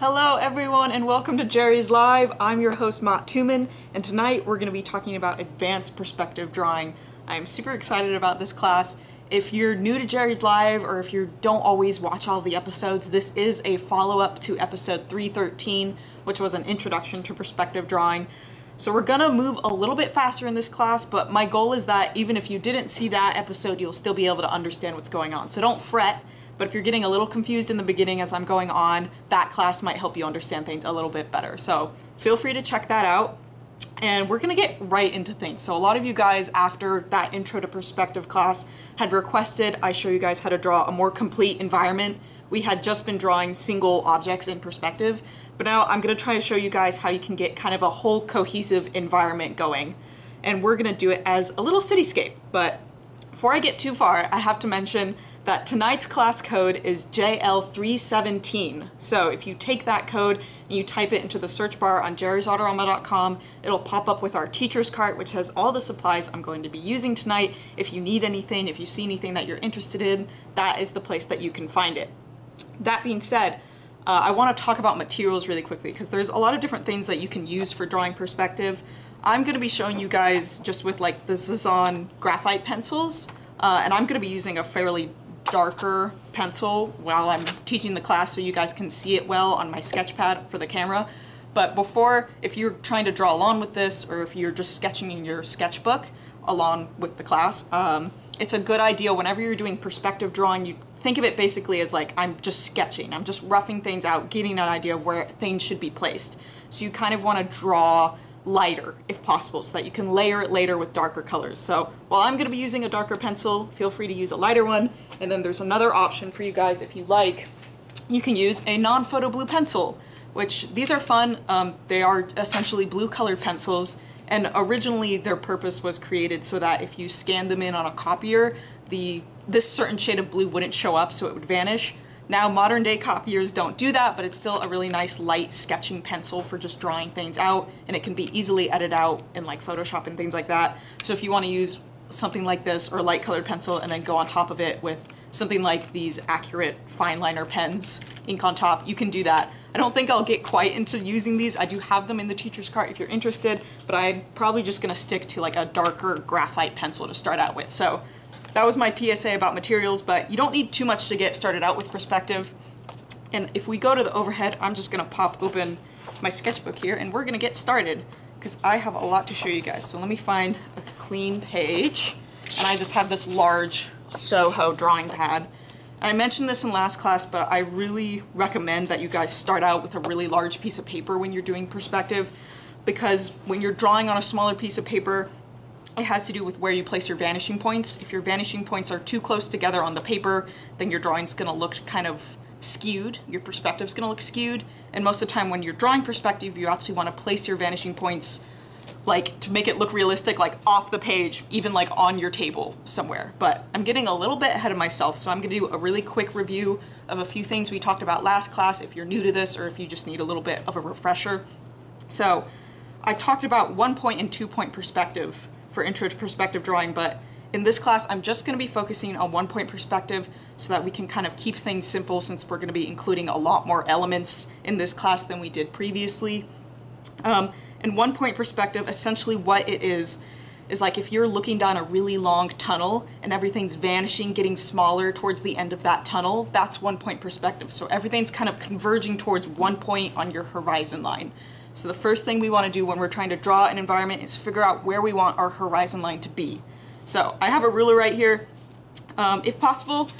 Hello everyone and welcome to Jerry's Live. I'm your host Mot Tuman and tonight we're going to be talking about advanced perspective drawing. I'm super excited about this class. If you're new to Jerry's Live or if you don't always watch all the episodes, this is a follow-up to episode 313 which was an introduction to perspective drawing. So we're gonna move a little bit faster in this class, but my goal is that even if you didn't see that episode, you'll still be able to understand what's going on. So don't fret but if you're getting a little confused in the beginning as I'm going on, that class might help you understand things a little bit better. So feel free to check that out. And we're gonna get right into things. So a lot of you guys after that intro to perspective class had requested I show you guys how to draw a more complete environment. We had just been drawing single objects in perspective, but now I'm gonna try to show you guys how you can get kind of a whole cohesive environment going. And we're gonna do it as a little cityscape. But before I get too far, I have to mention that tonight's class code is JL317. So if you take that code and you type it into the search bar on jerrysartarama.com, it'll pop up with our teacher's cart, which has all the supplies I'm going to be using tonight. If you need anything, if you see anything that you're interested in, that is the place that you can find it. That being said, uh, I want to talk about materials really quickly because there's a lot of different things that you can use for drawing perspective. I'm going to be showing you guys just with like the Zazan graphite pencils, uh, and I'm going to be using a fairly darker pencil while I'm teaching the class so you guys can see it well on my sketch pad for the camera. But before, if you're trying to draw along with this or if you're just sketching in your sketchbook along with the class, um, it's a good idea whenever you're doing perspective drawing, you think of it basically as like I'm just sketching, I'm just roughing things out, getting an idea of where things should be placed. So you kind of want to draw lighter if possible so that you can layer it later with darker colors. So while I'm going to be using a darker pencil, feel free to use a lighter one. And then there's another option for you guys if you like. You can use a non-photo blue pencil, which these are fun. Um, they are essentially blue colored pencils. And originally their purpose was created so that if you scan them in on a copier, the this certain shade of blue wouldn't show up so it would vanish. Now modern day copiers don't do that, but it's still a really nice light sketching pencil for just drawing things out and it can be easily edited out in like Photoshop and things like that. So if you want to use something like this or a light colored pencil and then go on top of it with something like these accurate fine liner pens, ink on top, you can do that. I don't think I'll get quite into using these. I do have them in the teacher's cart if you're interested, but I'm probably just gonna stick to like a darker graphite pencil to start out with. So that was my PSA about materials, but you don't need too much to get started out with perspective. And if we go to the overhead, I'm just gonna pop open my sketchbook here and we're gonna get started because I have a lot to show you guys. So let me find a clean page. And I just have this large Soho drawing pad. And I mentioned this in last class, but I really recommend that you guys start out with a really large piece of paper when you're doing perspective because when you're drawing on a smaller piece of paper, it has to do with where you place your vanishing points. If your vanishing points are too close together on the paper, then your drawing's gonna look kind of skewed. Your perspective's gonna look skewed. And most of the time when you're drawing perspective, you actually wanna place your vanishing points like to make it look realistic, like off the page, even like on your table somewhere. But I'm getting a little bit ahead of myself, so I'm gonna do a really quick review of a few things we talked about last class if you're new to this or if you just need a little bit of a refresher. So I talked about one point and two point perspective for intro to perspective drawing, but in this class, I'm just gonna be focusing on one point perspective so that we can kind of keep things simple since we're gonna be including a lot more elements in this class than we did previously. Um, and one point perspective, essentially what it is, is like if you're looking down a really long tunnel and everything's vanishing, getting smaller towards the end of that tunnel, that's one point perspective. So everything's kind of converging towards one point on your horizon line. So the first thing we want to do when we're trying to draw an environment is figure out where we want our horizon line to be. So I have a ruler right here. Um, if possible,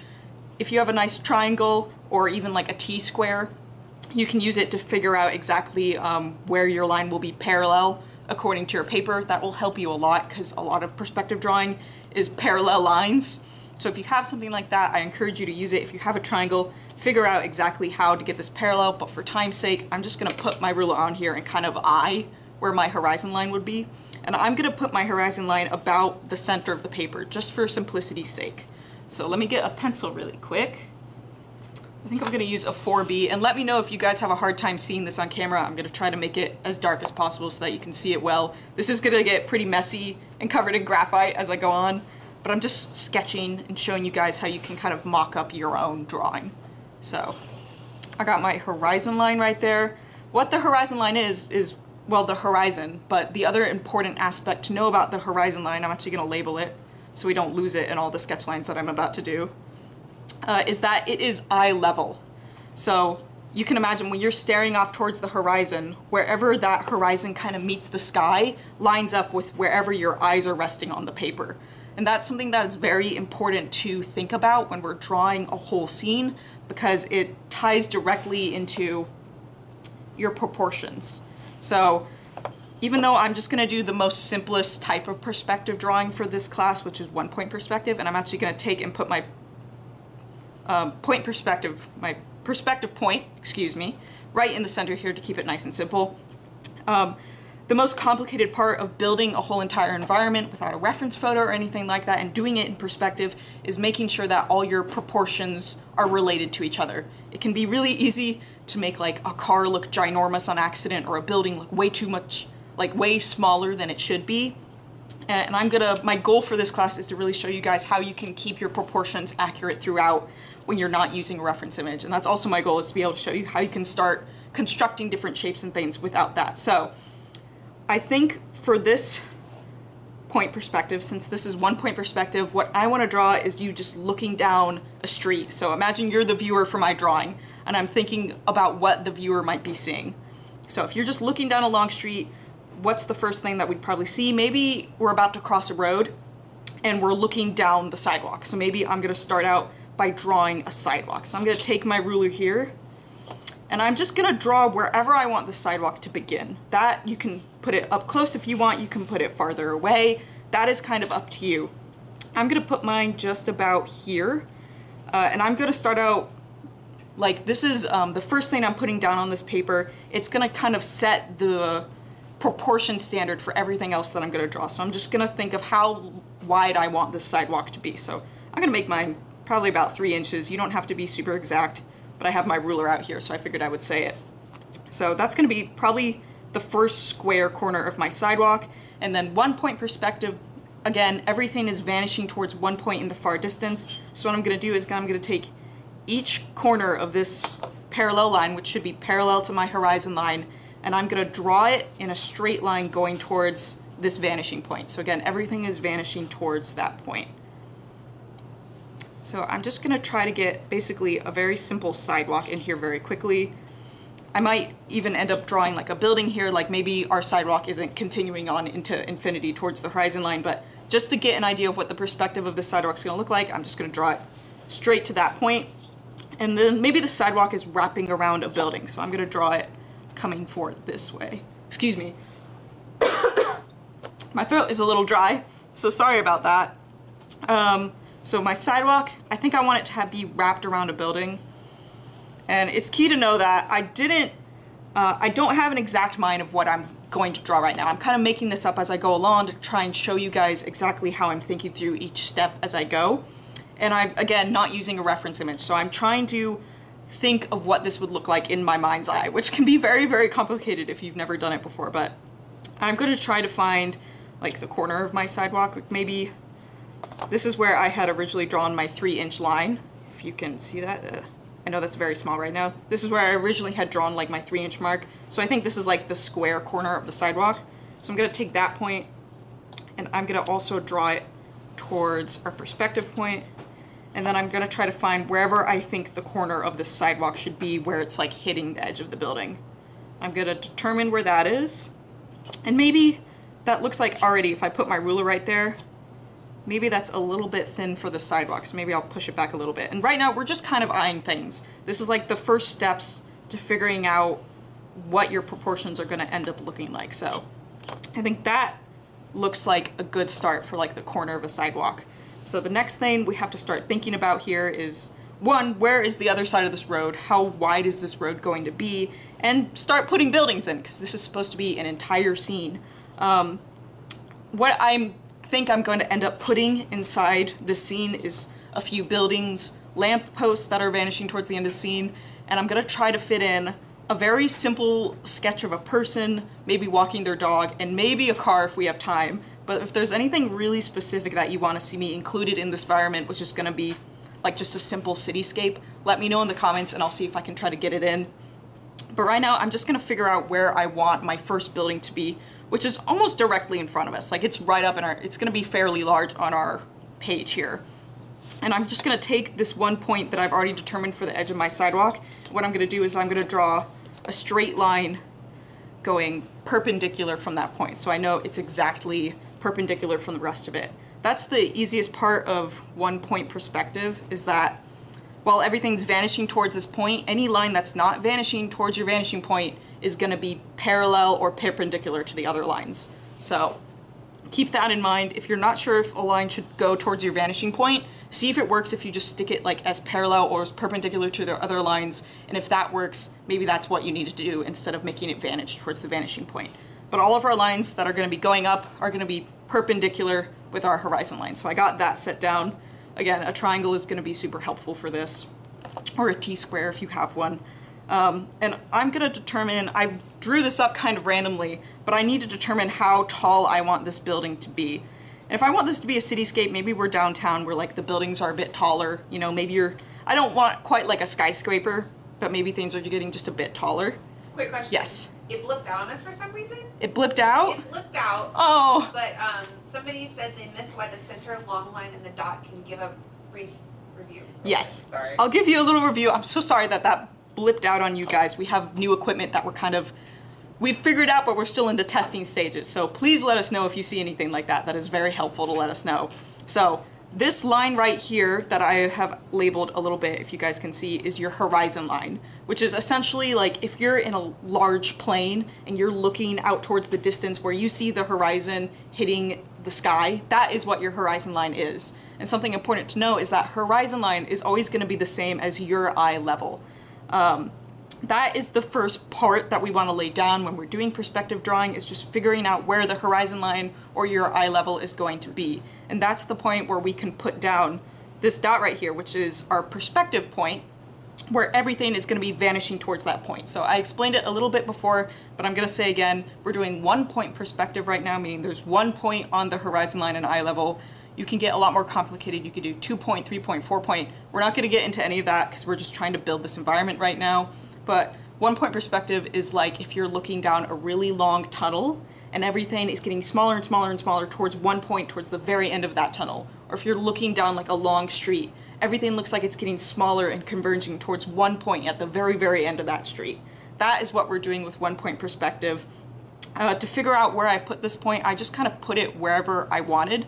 if you have a nice triangle or even like a T-square, you can use it to figure out exactly um, where your line will be parallel according to your paper. That will help you a lot because a lot of perspective drawing is parallel lines. So if you have something like that, I encourage you to use it. If you have a triangle, figure out exactly how to get this parallel, but for time's sake, I'm just gonna put my ruler on here and kind of eye where my horizon line would be. And I'm gonna put my horizon line about the center of the paper, just for simplicity's sake. So let me get a pencil really quick. I think I'm gonna use a 4B, and let me know if you guys have a hard time seeing this on camera. I'm gonna try to make it as dark as possible so that you can see it well. This is gonna get pretty messy and covered in graphite as I go on, but I'm just sketching and showing you guys how you can kind of mock up your own drawing. So I got my horizon line right there. What the horizon line is, is, well, the horizon, but the other important aspect to know about the horizon line, I'm actually gonna label it so we don't lose it in all the sketch lines that I'm about to do, uh, is that it is eye level. So you can imagine when you're staring off towards the horizon, wherever that horizon kind of meets the sky lines up with wherever your eyes are resting on the paper. And that's something that is very important to think about when we're drawing a whole scene because it ties directly into your proportions. So even though I'm just gonna do the most simplest type of perspective drawing for this class, which is one point perspective, and I'm actually gonna take and put my um, point perspective, my perspective point, excuse me, right in the center here to keep it nice and simple. Um, the most complicated part of building a whole entire environment without a reference photo or anything like that and doing it in perspective is making sure that all your proportions are related to each other. It can be really easy to make like a car look ginormous on accident or a building look way too much, like way smaller than it should be. And I'm gonna, my goal for this class is to really show you guys how you can keep your proportions accurate throughout when you're not using a reference image. And that's also my goal is to be able to show you how you can start constructing different shapes and things without that. So I think for this point perspective, since this is one point perspective, what I want to draw is you just looking down a street. So imagine you're the viewer for my drawing, and I'm thinking about what the viewer might be seeing. So if you're just looking down a long street, what's the first thing that we'd probably see? Maybe we're about to cross a road and we're looking down the sidewalk. So maybe I'm gonna start out by drawing a sidewalk. So I'm gonna take my ruler here and I'm just gonna draw wherever I want the sidewalk to begin. That you can put it up close if you want, you can put it farther away. That is kind of up to you. I'm gonna put mine just about here. Uh, and I'm gonna start out like this is um, the first thing I'm putting down on this paper. It's gonna kind of set the proportion standard for everything else that I'm gonna draw. So I'm just gonna think of how wide I want this sidewalk to be. So I'm gonna make mine probably about three inches. You don't have to be super exact but I have my ruler out here, so I figured I would say it. So that's gonna be probably the first square corner of my sidewalk, and then one point perspective, again, everything is vanishing towards one point in the far distance, so what I'm gonna do is I'm gonna take each corner of this parallel line, which should be parallel to my horizon line, and I'm gonna draw it in a straight line going towards this vanishing point. So again, everything is vanishing towards that point. So I'm just gonna try to get basically a very simple sidewalk in here very quickly. I might even end up drawing like a building here, like maybe our sidewalk isn't continuing on into infinity towards the horizon line, but just to get an idea of what the perspective of the sidewalk is gonna look like, I'm just gonna draw it straight to that point. And then maybe the sidewalk is wrapping around a building, so I'm gonna draw it coming forward this way. Excuse me. My throat is a little dry, so sorry about that. Um, so my sidewalk, I think I want it to have, be wrapped around a building. And it's key to know that I didn't, uh, I don't have an exact mind of what I'm going to draw right now. I'm kind of making this up as I go along to try and show you guys exactly how I'm thinking through each step as I go. And I'm, again, not using a reference image. So I'm trying to think of what this would look like in my mind's eye, which can be very, very complicated if you've never done it before. But I'm going to try to find like the corner of my sidewalk, maybe this is where I had originally drawn my three inch line. If you can see that. Uh, I know that's very small right now. This is where I originally had drawn like my three inch mark. So I think this is like the square corner of the sidewalk. So I'm gonna take that point and I'm gonna also draw it towards our perspective point. And then I'm gonna try to find wherever I think the corner of the sidewalk should be where it's like hitting the edge of the building. I'm gonna determine where that is. And maybe that looks like already, if I put my ruler right there, maybe that's a little bit thin for the sidewalks. Maybe I'll push it back a little bit. And right now we're just kind of eyeing things. This is like the first steps to figuring out what your proportions are gonna end up looking like. So I think that looks like a good start for like the corner of a sidewalk. So the next thing we have to start thinking about here is one, where is the other side of this road? How wide is this road going to be? And start putting buildings in because this is supposed to be an entire scene. Um, what I'm think I'm going to end up putting inside the scene is a few buildings, lamp posts that are vanishing towards the end of the scene, and I'm going to try to fit in a very simple sketch of a person, maybe walking their dog, and maybe a car if we have time. But if there's anything really specific that you want to see me included in this environment, which is going to be like just a simple cityscape, let me know in the comments and I'll see if I can try to get it in. But right now, I'm just gonna figure out where I want my first building to be, which is almost directly in front of us. Like it's right up in our, it's gonna be fairly large on our page here. And I'm just gonna take this one point that I've already determined for the edge of my sidewalk. What I'm gonna do is I'm gonna draw a straight line going perpendicular from that point. So I know it's exactly perpendicular from the rest of it. That's the easiest part of one point perspective is that while everything's vanishing towards this point, any line that's not vanishing towards your vanishing point is gonna be parallel or perpendicular to the other lines. So keep that in mind. If you're not sure if a line should go towards your vanishing point, see if it works if you just stick it like as parallel or as perpendicular to the other lines. And if that works, maybe that's what you need to do instead of making it vanish towards the vanishing point. But all of our lines that are gonna be going up are gonna be perpendicular with our horizon line. So I got that set down. Again, a triangle is gonna be super helpful for this, or a T-square if you have one. Um, and I'm gonna determine, I drew this up kind of randomly, but I need to determine how tall I want this building to be. And if I want this to be a cityscape, maybe we're downtown where like the buildings are a bit taller, you know, maybe you're, I don't want quite like a skyscraper, but maybe things are getting just a bit taller. Quick question. Yes. It blipped out on us for some reason. It blipped out? It blipped out. Oh, But um, somebody said they missed why the center long line and the dot can give a brief review. yes. Sorry. I'll give you a little review. I'm so sorry that that blipped out on you guys. We have new equipment that we're kind of we've figured out, but we're still into testing stages. So please let us know if you see anything like that. That is very helpful to let us know. So this line right here that I have labeled a little bit, if you guys can see, is your horizon line, which is essentially like if you're in a large plane and you're looking out towards the distance where you see the horizon hitting the sky, that is what your horizon line is. And something important to know is that horizon line is always going to be the same as your eye level. Um, that is the first part that we want to lay down when we're doing perspective drawing is just figuring out where the horizon line or your eye level is going to be. And that's the point where we can put down this dot right here, which is our perspective point, where everything is going to be vanishing towards that point. So I explained it a little bit before, but I'm going to say again, we're doing one point perspective right now, meaning there's one point on the horizon line and eye level. You can get a lot more complicated. You could do two point, three point, four point. We're not going to get into any of that because we're just trying to build this environment right now. But one point perspective is like if you're looking down a really long tunnel and everything is getting smaller and smaller and smaller towards one point towards the very end of that tunnel. Or if you're looking down like a long street, everything looks like it's getting smaller and converging towards one point at the very, very end of that street. That is what we're doing with one point perspective. Uh, to figure out where I put this point, I just kind of put it wherever I wanted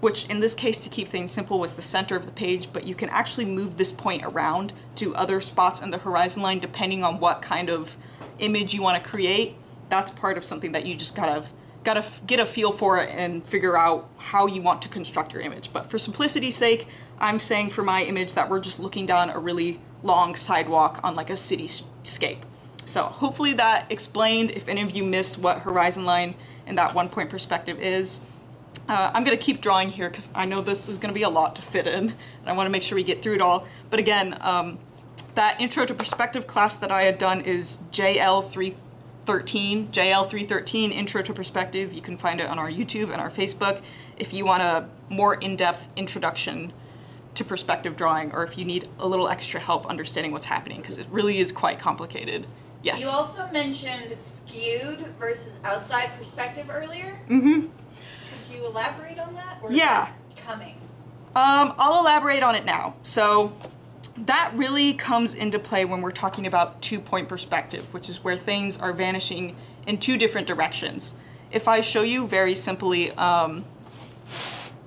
which in this case to keep things simple was the center of the page, but you can actually move this point around to other spots in the horizon line depending on what kind of image you want to create. That's part of something that you just gotta gotta get a feel for it and figure out how you want to construct your image. But for simplicity's sake, I'm saying for my image that we're just looking down a really long sidewalk on like a cityscape. So hopefully that explained if any of you missed what horizon line and that one point perspective is. Uh, I'm going to keep drawing here because I know this is going to be a lot to fit in, and I want to make sure we get through it all. But again, um, that Intro to Perspective class that I had done is JL313, JL313 Intro to Perspective. You can find it on our YouTube and our Facebook if you want a more in-depth introduction to perspective drawing or if you need a little extra help understanding what's happening because it really is quite complicated. Yes? You also mentioned skewed versus outside perspective earlier. Mm-hmm. You elaborate on that? Or Yeah. That coming. Um, I'll elaborate on it now. So that really comes into play when we're talking about two-point perspective, which is where things are vanishing in two different directions. If I show you very simply, um,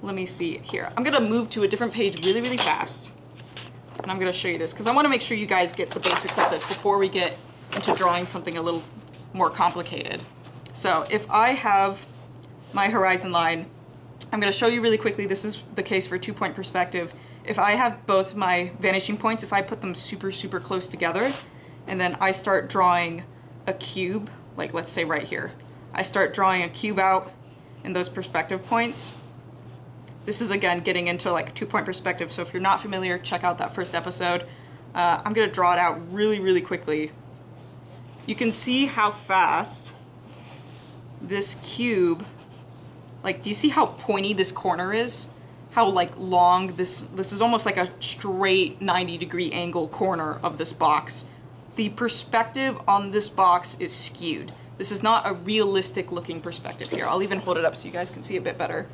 let me see here. I'm gonna move to a different page really, really fast. And I'm gonna show you this because I wanna make sure you guys get the basics of this before we get into drawing something a little more complicated. So if I have my horizon line, I'm going to show you really quickly, this is the case for two-point perspective. If I have both my vanishing points, if I put them super, super close together, and then I start drawing a cube, like let's say right here, I start drawing a cube out in those perspective points. This is again getting into like two-point perspective, so if you're not familiar, check out that first episode. Uh, I'm going to draw it out really, really quickly. You can see how fast this cube like, do you see how pointy this corner is? how like long this this is almost like a straight 90 degree angle corner of this box. The perspective on this box is skewed. This is not a realistic looking perspective here. I'll even hold it up so you guys can see a bit better.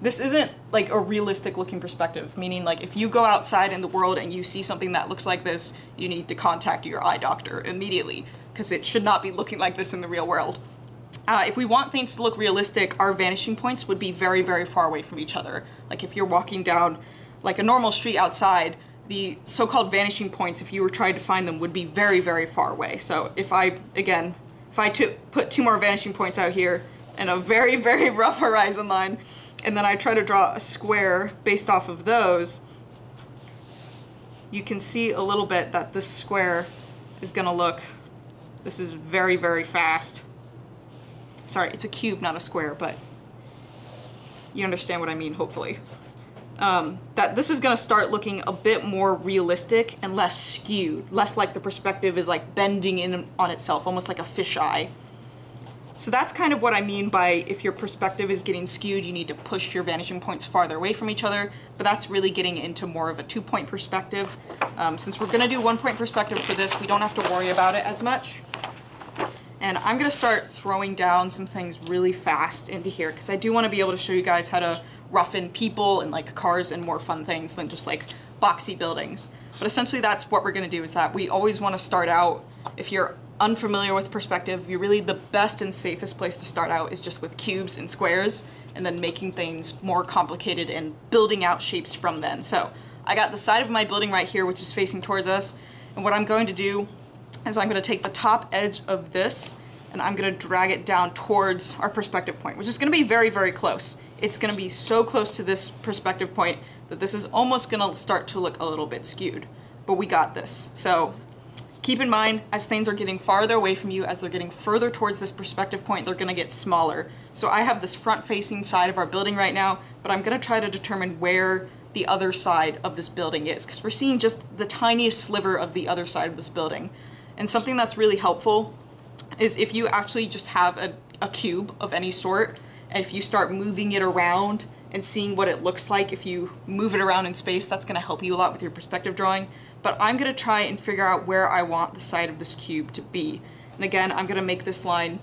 This isn't like a realistic looking perspective, meaning like if you go outside in the world and you see something that looks like this, you need to contact your eye doctor immediately because it should not be looking like this in the real world. Uh, if we want things to look realistic, our vanishing points would be very, very far away from each other. Like if you're walking down like a normal street outside, the so-called vanishing points, if you were trying to find them, would be very, very far away. So if I, again, if I put two more vanishing points out here and a very, very rough horizon line, and then I try to draw a square based off of those, you can see a little bit that this square is gonna look, this is very, very fast. Sorry, it's a cube, not a square, but you understand what I mean, hopefully. Um, that this is gonna start looking a bit more realistic and less skewed, less like the perspective is like bending in on itself, almost like a fisheye. So that's kind of what I mean by if your perspective is getting skewed, you need to push your vanishing points farther away from each other, but that's really getting into more of a two-point perspective. Um, since we're gonna do one-point perspective for this, we don't have to worry about it as much. And I'm gonna start throwing down some things really fast into here, because I do wanna be able to show you guys how to roughen people and like cars and more fun things than just like boxy buildings. But essentially that's what we're gonna do is that we always wanna start out, if you're unfamiliar with perspective, you really the best and safest place to start out is just with cubes and squares and then making things more complicated and building out shapes from then. So I got the side of my building right here which is facing towards us and what I'm going to do is I'm going to take the top edge of this and I'm going to drag it down towards our perspective point which is going to be very very close. It's going to be so close to this perspective point that this is almost going to start to look a little bit skewed. But we got this. So Keep in mind, as things are getting farther away from you, as they're getting further towards this perspective point, they're gonna get smaller. So I have this front-facing side of our building right now, but I'm gonna try to determine where the other side of this building is, because we're seeing just the tiniest sliver of the other side of this building. And something that's really helpful is if you actually just have a, a cube of any sort, and if you start moving it around and seeing what it looks like if you move it around in space, that's gonna help you a lot with your perspective drawing but I'm gonna try and figure out where I want the side of this cube to be. And again, I'm gonna make this line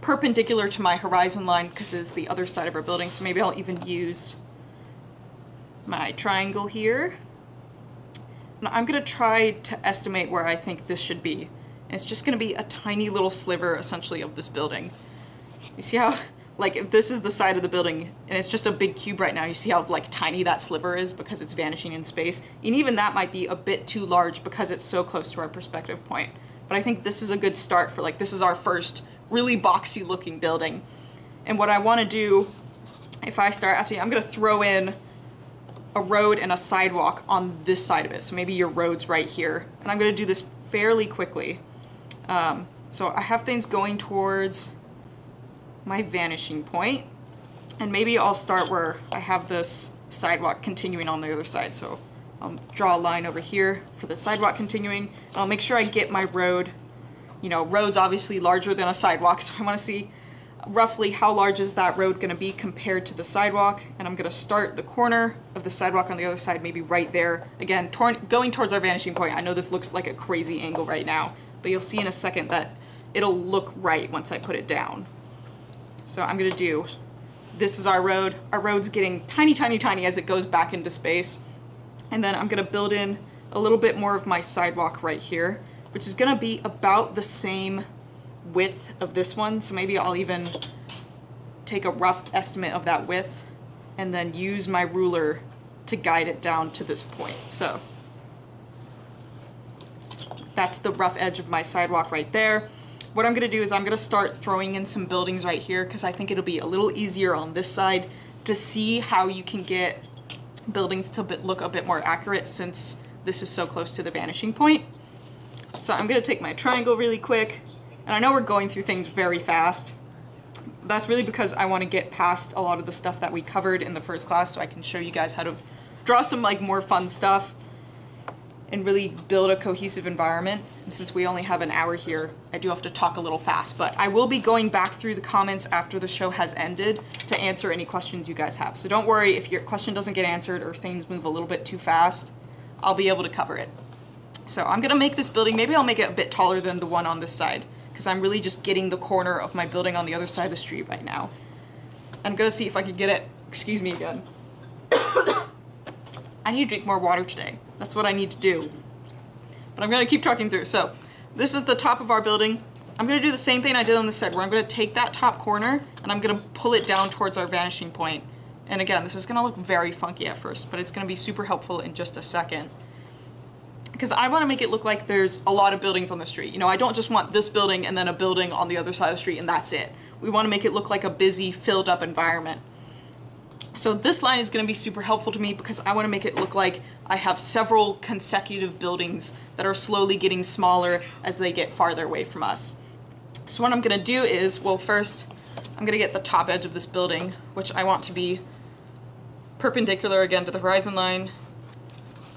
perpendicular to my horizon line because it's the other side of our building, so maybe I'll even use my triangle here. I'm gonna try to estimate where I think this should be. And it's just gonna be a tiny little sliver, essentially, of this building. You see how like if this is the side of the building and it's just a big cube right now, you see how like tiny that sliver is because it's vanishing in space. And even that might be a bit too large because it's so close to our perspective point. But I think this is a good start for like, this is our first really boxy looking building. And what I wanna do, if I start, actually I'm gonna throw in a road and a sidewalk on this side of it. So maybe your road's right here. And I'm gonna do this fairly quickly. Um, so I have things going towards my vanishing point. And maybe I'll start where I have this sidewalk continuing on the other side. So I'll draw a line over here for the sidewalk continuing. And I'll make sure I get my road. You know, road's obviously larger than a sidewalk, so I want to see roughly how large is that road going to be compared to the sidewalk. And I'm going to start the corner of the sidewalk on the other side, maybe right there. Again, going towards our vanishing point. I know this looks like a crazy angle right now, but you'll see in a second that it'll look right once I put it down. So I'm gonna do, this is our road. Our road's getting tiny, tiny, tiny as it goes back into space. And then I'm gonna build in a little bit more of my sidewalk right here, which is gonna be about the same width of this one. So maybe I'll even take a rough estimate of that width and then use my ruler to guide it down to this point. So that's the rough edge of my sidewalk right there what I'm gonna do is I'm gonna start throwing in some buildings right here because I think it'll be a little easier on this side to see how you can get buildings to look a bit more accurate since this is so close to the vanishing point. So I'm gonna take my triangle really quick, and I know we're going through things very fast. That's really because I wanna get past a lot of the stuff that we covered in the first class so I can show you guys how to draw some like more fun stuff. and really build a cohesive environment. And since we only have an hour here, I do have to talk a little fast, but I will be going back through the comments after the show has ended to answer any questions you guys have. So don't worry if your question doesn't get answered or things move a little bit too fast, I'll be able to cover it. So I'm gonna make this building, maybe I'll make it a bit taller than the one on this side, because I'm really just getting the corner of my building on the other side of the street right now. I'm gonna see if I can get it, excuse me again. I need to drink more water today. That's what I need to do. But I'm gonna keep talking through. So this is the top of our building. I'm gonna do the same thing I did on this side, where I'm gonna take that top corner and I'm gonna pull it down towards our vanishing point. And again, this is gonna look very funky at first, but it's gonna be super helpful in just a second. Because I wanna make it look like there's a lot of buildings on the street. You know, I don't just want this building and then a building on the other side of the street and that's it. We wanna make it look like a busy, filled up environment. So this line is going to be super helpful to me because I want to make it look like I have several consecutive buildings that are slowly getting smaller as they get farther away from us. So what I'm going to do is, well first, I'm going to get the top edge of this building, which I want to be perpendicular again to the horizon line.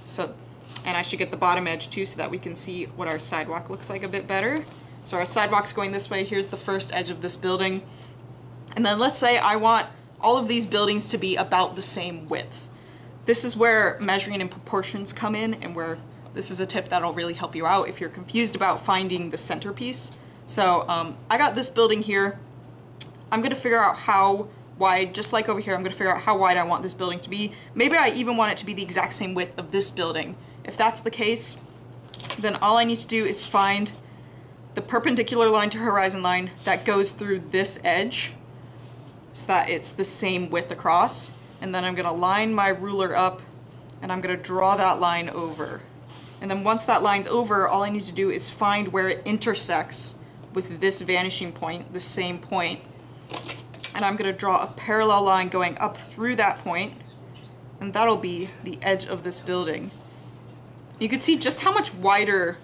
So, and I should get the bottom edge too so that we can see what our sidewalk looks like a bit better. So our sidewalk's going this way, here's the first edge of this building. And then let's say I want all of these buildings to be about the same width. This is where measuring and proportions come in and where this is a tip that'll really help you out if you're confused about finding the centerpiece. So um, I got this building here. I'm gonna figure out how wide, just like over here, I'm gonna figure out how wide I want this building to be. Maybe I even want it to be the exact same width of this building. If that's the case, then all I need to do is find the perpendicular line to horizon line that goes through this edge so that it's the same width across. And then I'm gonna line my ruler up and I'm gonna draw that line over. And then once that line's over, all I need to do is find where it intersects with this vanishing point, the same point. And I'm gonna draw a parallel line going up through that point, and that'll be the edge of this building. You can see just how much wider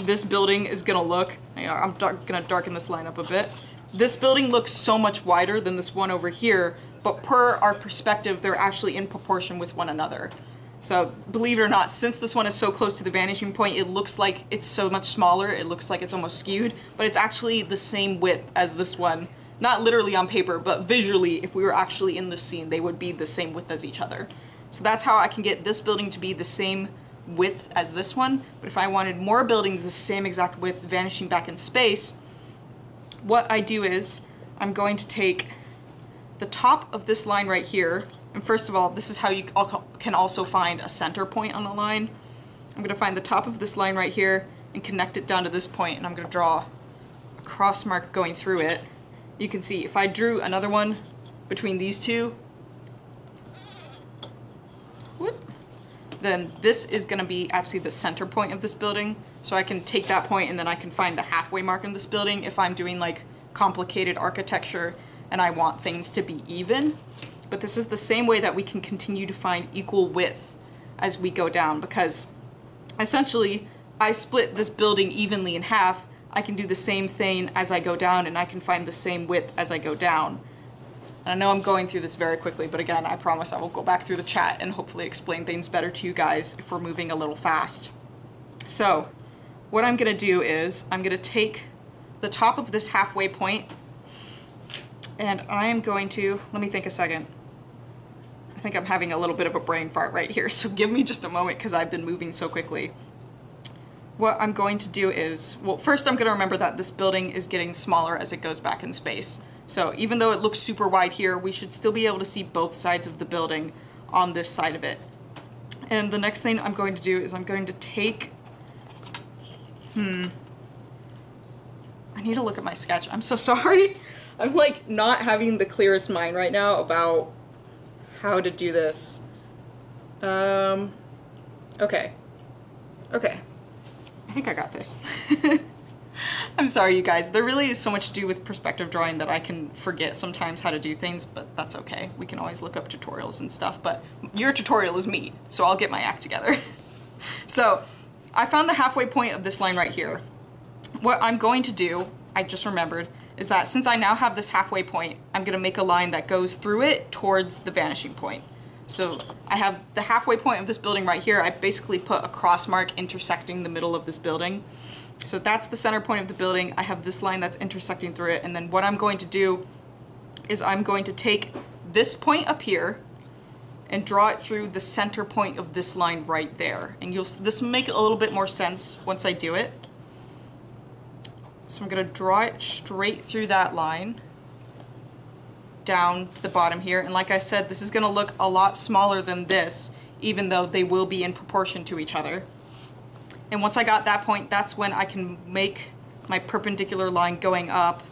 this building is gonna look. I'm dark, gonna darken this line up a bit. This building looks so much wider than this one over here, but per our perspective, they're actually in proportion with one another. So believe it or not, since this one is so close to the vanishing point, it looks like it's so much smaller. It looks like it's almost skewed, but it's actually the same width as this one. Not literally on paper, but visually, if we were actually in the scene, they would be the same width as each other. So that's how I can get this building to be the same width as this one. But if I wanted more buildings the same exact width vanishing back in space, what I do is I'm going to take the top of this line right here, and first of all, this is how you can also find a center point on a line. I'm going to find the top of this line right here and connect it down to this point, and I'm going to draw a cross mark going through it. You can see if I drew another one between these two, then this is going to be actually the center point of this building. So I can take that point and then I can find the halfway mark in this building if I'm doing like complicated architecture and I want things to be even. But this is the same way that we can continue to find equal width as we go down because essentially I split this building evenly in half. I can do the same thing as I go down and I can find the same width as I go down. I know I'm going through this very quickly, but again, I promise I will go back through the chat and hopefully explain things better to you guys if we're moving a little fast. So, what I'm gonna do is I'm gonna take the top of this halfway point and I am going to, let me think a second. I think I'm having a little bit of a brain fart right here, so give me just a moment because I've been moving so quickly. What I'm going to do is, well, first I'm gonna remember that this building is getting smaller as it goes back in space. So even though it looks super wide here, we should still be able to see both sides of the building on this side of it. And the next thing I'm going to do is I'm going to take Hmm. I need to look at my sketch. I'm so sorry. I'm like not having the clearest mind right now about how to do this. Um, okay. Okay. I think I got this. I'm sorry, you guys. There really is so much to do with perspective drawing that I can forget sometimes how to do things, but that's okay. We can always look up tutorials and stuff, but your tutorial is me, so I'll get my act together. so, I found the halfway point of this line right here. What I'm going to do, I just remembered, is that since I now have this halfway point, I'm gonna make a line that goes through it towards the vanishing point. So I have the halfway point of this building right here. I basically put a cross mark intersecting the middle of this building. So that's the center point of the building. I have this line that's intersecting through it. And then what I'm going to do is I'm going to take this point up here and draw it through the center point of this line right there. And you'll, this will make a little bit more sense once I do it. So I'm gonna draw it straight through that line down to the bottom here. And like I said, this is gonna look a lot smaller than this, even though they will be in proportion to each other. And once I got that point, that's when I can make my perpendicular line going up.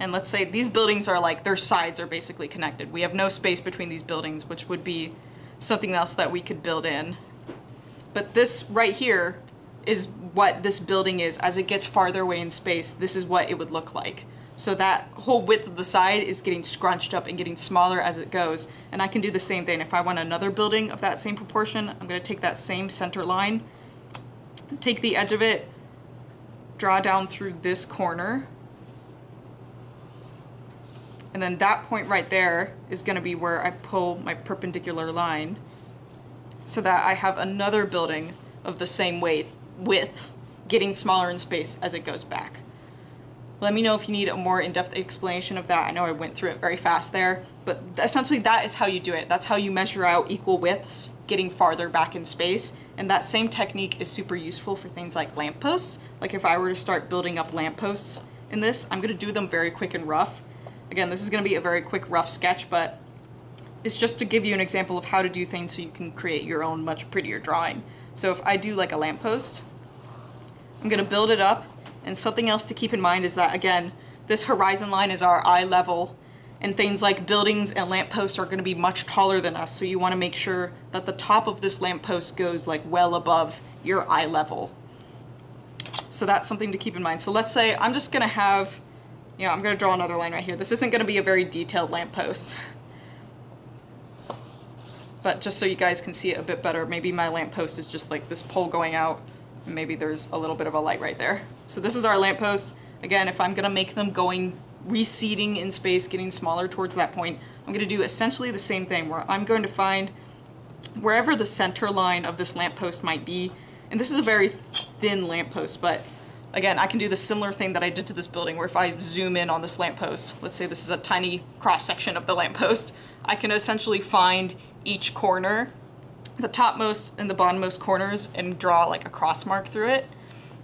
And let's say these buildings are like, their sides are basically connected. We have no space between these buildings, which would be something else that we could build in. But this right here is what this building is. As it gets farther away in space, this is what it would look like. So that whole width of the side is getting scrunched up and getting smaller as it goes. And I can do the same thing. If I want another building of that same proportion, I'm gonna take that same center line, take the edge of it, draw down through this corner, and then that point right there is gonna be where I pull my perpendicular line so that I have another building of the same weight, width, getting smaller in space as it goes back. Let me know if you need a more in-depth explanation of that. I know I went through it very fast there, but essentially that is how you do it. That's how you measure out equal widths, getting farther back in space. And that same technique is super useful for things like lampposts. Like if I were to start building up lampposts in this, I'm gonna do them very quick and rough. Again, this is gonna be a very quick, rough sketch, but it's just to give you an example of how to do things so you can create your own much prettier drawing. So if I do like a lamppost, I'm gonna build it up and something else to keep in mind is that, again, this horizon line is our eye level, and things like buildings and lampposts are going to be much taller than us, so you want to make sure that the top of this lamppost goes like well above your eye level. So that's something to keep in mind. So let's say I'm just going to have, you know, I'm going to draw another line right here. This isn't going to be a very detailed lamppost. But just so you guys can see it a bit better, maybe my lamppost is just like this pole going out maybe there's a little bit of a light right there. So this is our lamppost. Again, if I'm gonna make them going, receding in space, getting smaller towards that point, I'm gonna do essentially the same thing where I'm going to find wherever the center line of this lamppost might be, and this is a very thin lamppost, but again, I can do the similar thing that I did to this building where if I zoom in on this lamppost, let's say this is a tiny cross section of the lamppost, I can essentially find each corner the topmost and the bottommost corners and draw like a cross mark through it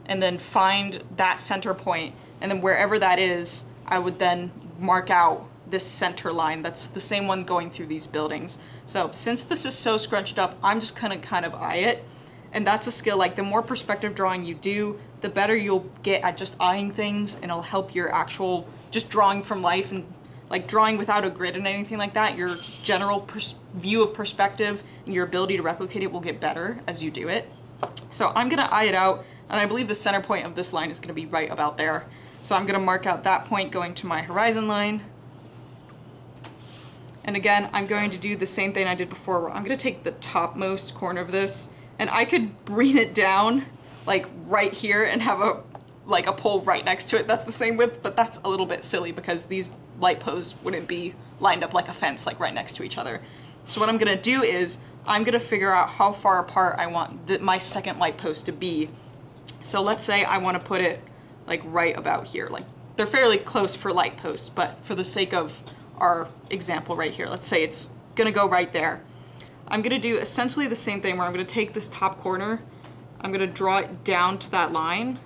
and then find that center point and then wherever that is I would then mark out this center line. That's the same one going through these buildings. So since this is so scrunched up I'm just gonna kind of eye it and that's a skill like the more perspective drawing you do the better you'll get at just eyeing things and it'll help your actual just drawing from life and like drawing without a grid and anything like that, your general view of perspective and your ability to replicate it will get better as you do it. So I'm gonna eye it out, and I believe the center point of this line is gonna be right about there. So I'm gonna mark out that point going to my horizon line. And again, I'm going to do the same thing I did before where I'm gonna take the topmost corner of this, and I could bring it down like right here and have a like a pole right next to it that's the same width, but that's a little bit silly because these light posts wouldn't be lined up like a fence, like right next to each other. So what I'm gonna do is I'm gonna figure out how far apart I want the, my second light post to be. So let's say I wanna put it like right about here. Like they're fairly close for light posts, but for the sake of our example right here, let's say it's gonna go right there. I'm gonna do essentially the same thing where I'm gonna take this top corner, I'm gonna draw it down to that line,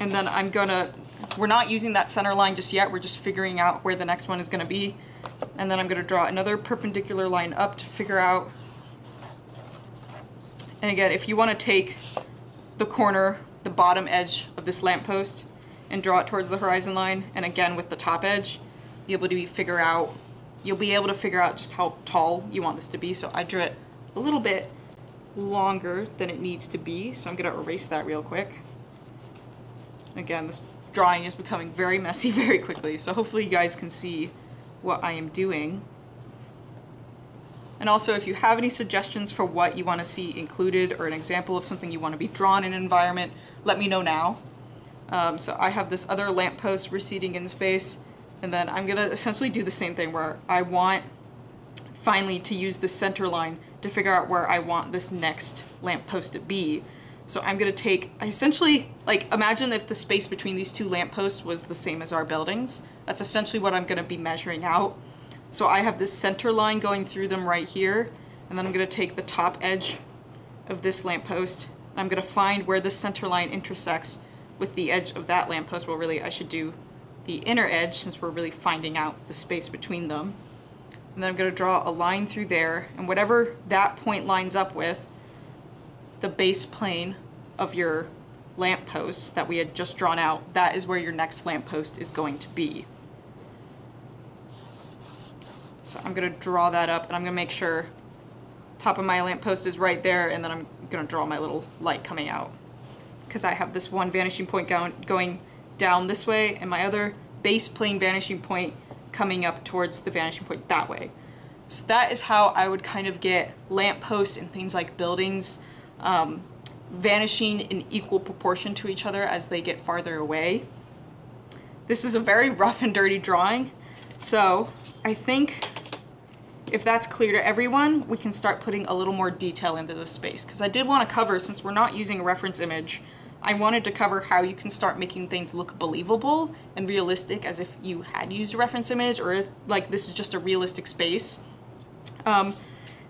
and then I'm gonna we're not using that center line just yet. We're just figuring out where the next one is going to be. And then I'm going to draw another perpendicular line up to figure out. And again, if you want to take the corner, the bottom edge of this lamppost and draw it towards the horizon line, and again with the top edge, you'll be able to figure out, you'll be able to figure out just how tall you want this to be. So I drew it a little bit longer than it needs to be. So I'm going to erase that real quick. Again, this drawing is becoming very messy very quickly, so hopefully you guys can see what I am doing. And also, if you have any suggestions for what you want to see included or an example of something you want to be drawn in an environment, let me know now. Um, so I have this other lamppost receding in space, And then I'm gonna essentially do the same thing where I want finally to use the center line to figure out where I want this next lamppost to be. So I'm gonna take, I essentially, like imagine if the space between these two lampposts was the same as our buildings. That's essentially what I'm gonna be measuring out. So I have this center line going through them right here, and then I'm gonna take the top edge of this lamppost, and I'm gonna find where the center line intersects with the edge of that lamppost. Well, really, I should do the inner edge since we're really finding out the space between them. And then I'm gonna draw a line through there, and whatever that point lines up with, the base plane of your lamppost that we had just drawn out, that is where your next lamppost is going to be. So I'm gonna draw that up and I'm gonna make sure top of my lamppost is right there and then I'm gonna draw my little light coming out. Because I have this one vanishing point going, going down this way and my other base plane vanishing point coming up towards the vanishing point that way. So that is how I would kind of get lampposts and things like buildings um, vanishing in equal proportion to each other as they get farther away. This is a very rough and dirty drawing, so I think if that's clear to everyone, we can start putting a little more detail into this space. Because I did want to cover, since we're not using a reference image, I wanted to cover how you can start making things look believable and realistic as if you had used a reference image or if, like this is just a realistic space. Um,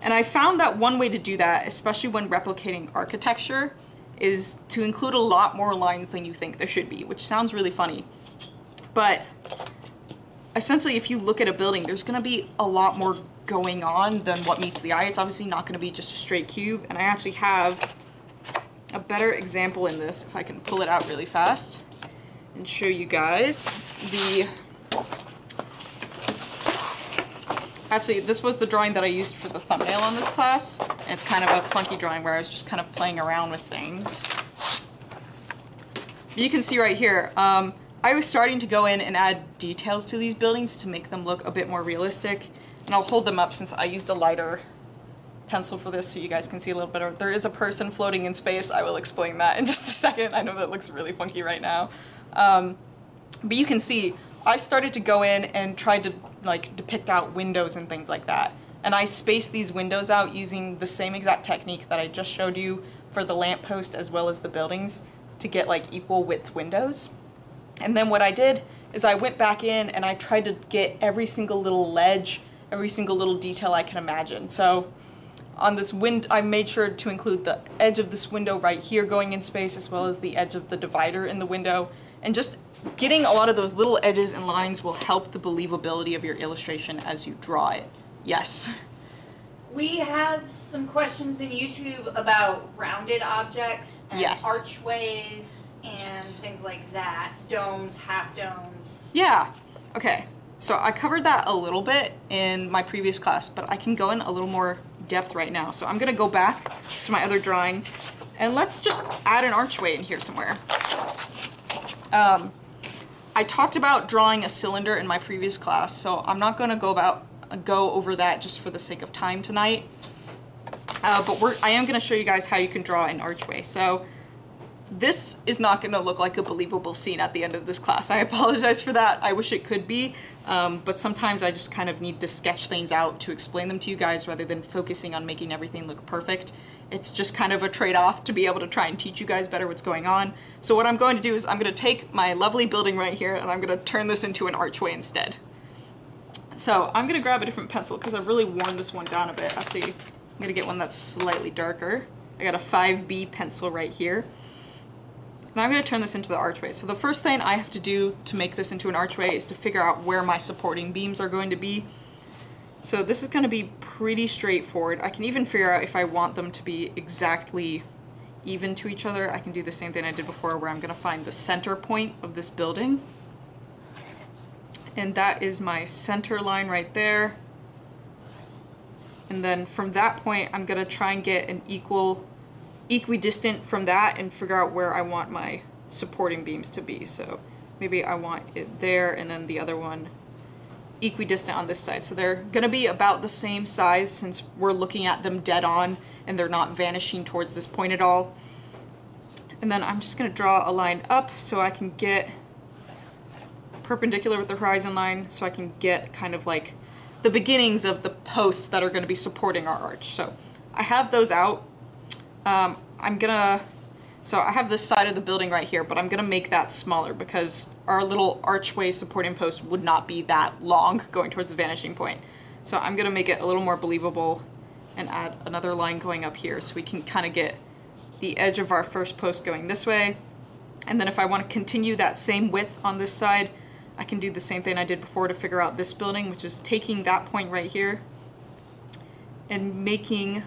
and I found that one way to do that, especially when replicating architecture, is to include a lot more lines than you think there should be, which sounds really funny. But essentially, if you look at a building, there's going to be a lot more going on than what meets the eye. It's obviously not going to be just a straight cube. And I actually have a better example in this, if I can pull it out really fast and show you guys the Actually, this was the drawing that I used for the thumbnail on this class. And it's kind of a funky drawing where I was just kind of playing around with things. But you can see right here, um, I was starting to go in and add details to these buildings to make them look a bit more realistic. And I'll hold them up since I used a lighter pencil for this so you guys can see a little better. There is a person floating in space. I will explain that in just a second. I know that looks really funky right now. Um, but you can see I started to go in and try to like depict out windows and things like that. And I spaced these windows out using the same exact technique that I just showed you for the lamppost as well as the buildings to get like equal width windows. And then what I did is I went back in and I tried to get every single little ledge, every single little detail I can imagine. So on this wind, I made sure to include the edge of this window right here going in space as well as the edge of the divider in the window and just getting a lot of those little edges and lines will help the believability of your illustration as you draw it. Yes. We have some questions in YouTube about rounded objects and Yes. archways and Yes. things like that. Domes, half domes. Yeah. Okay. So I covered that a little bit in my previous class, but I can go in a little more depth right now. So I'm gonna go back to my other drawing and let's just add an archway in here somewhere. Um, I talked about drawing a cylinder in my previous class, so I'm not gonna go about go over that just for the sake of time tonight. Uh, but we're, I am gonna show you guys how you can draw an archway. So this is not going to look like a believable scene at the end of this class. I apologize for that. I wish it could be, um, but sometimes I just kind of need to sketch things out to explain them to you guys rather than focusing on making everything look perfect. It's just kind of a trade-off to be able to try and teach you guys better what's going on. So what I'm going to do is I'm going to take my lovely building right here and I'm going to turn this into an archway instead. So I'm going to grab a different pencil because I've really worn this one down a bit. Actually, I'm going to get one that's slightly darker. I got a 5B pencil right here. And I'm going to turn this into the archway. So the first thing I have to do to make this into an archway is to figure out where my supporting beams are going to be. So this is going to be pretty straightforward. I can even figure out if I want them to be exactly even to each other. I can do the same thing I did before where I'm going to find the center point of this building. And that is my center line right there. And then from that point, I'm going to try and get an equal equidistant from that and figure out where I want my supporting beams to be. So maybe I want it there and then the other one equidistant on this side. So they're going to be about the same size since we're looking at them dead on and they're not vanishing towards this point at all. And then I'm just going to draw a line up so I can get perpendicular with the horizon line so I can get kind of like the beginnings of the posts that are going to be supporting our arch. So I have those out. Um, I'm gonna, so I have this side of the building right here, but I'm gonna make that smaller because our little archway supporting post would not be that long going towards the vanishing point. So I'm gonna make it a little more believable and add another line going up here so we can kind of get the edge of our first post going this way. And then if I want to continue that same width on this side, I can do the same thing I did before to figure out this building, which is taking that point right here and making,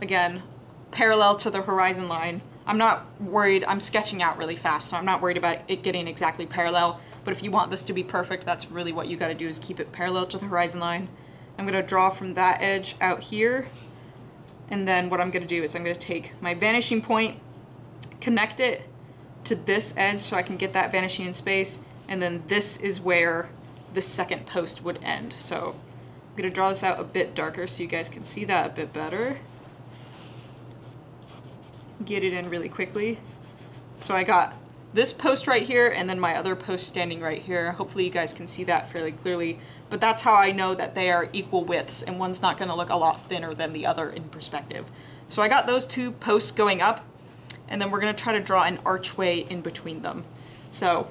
again, parallel to the horizon line. I'm not worried, I'm sketching out really fast, so I'm not worried about it getting exactly parallel. But if you want this to be perfect, that's really what you gotta do is keep it parallel to the horizon line. I'm gonna draw from that edge out here. And then what I'm gonna do is I'm gonna take my vanishing point, connect it to this edge so I can get that vanishing in space. And then this is where the second post would end. So I'm gonna draw this out a bit darker so you guys can see that a bit better. Get it in really quickly. So I got this post right here and then my other post standing right here. Hopefully you guys can see that fairly clearly, but that's how I know that they are equal widths and one's not gonna look a lot thinner than the other in perspective. So I got those two posts going up and then we're gonna try to draw an archway in between them. So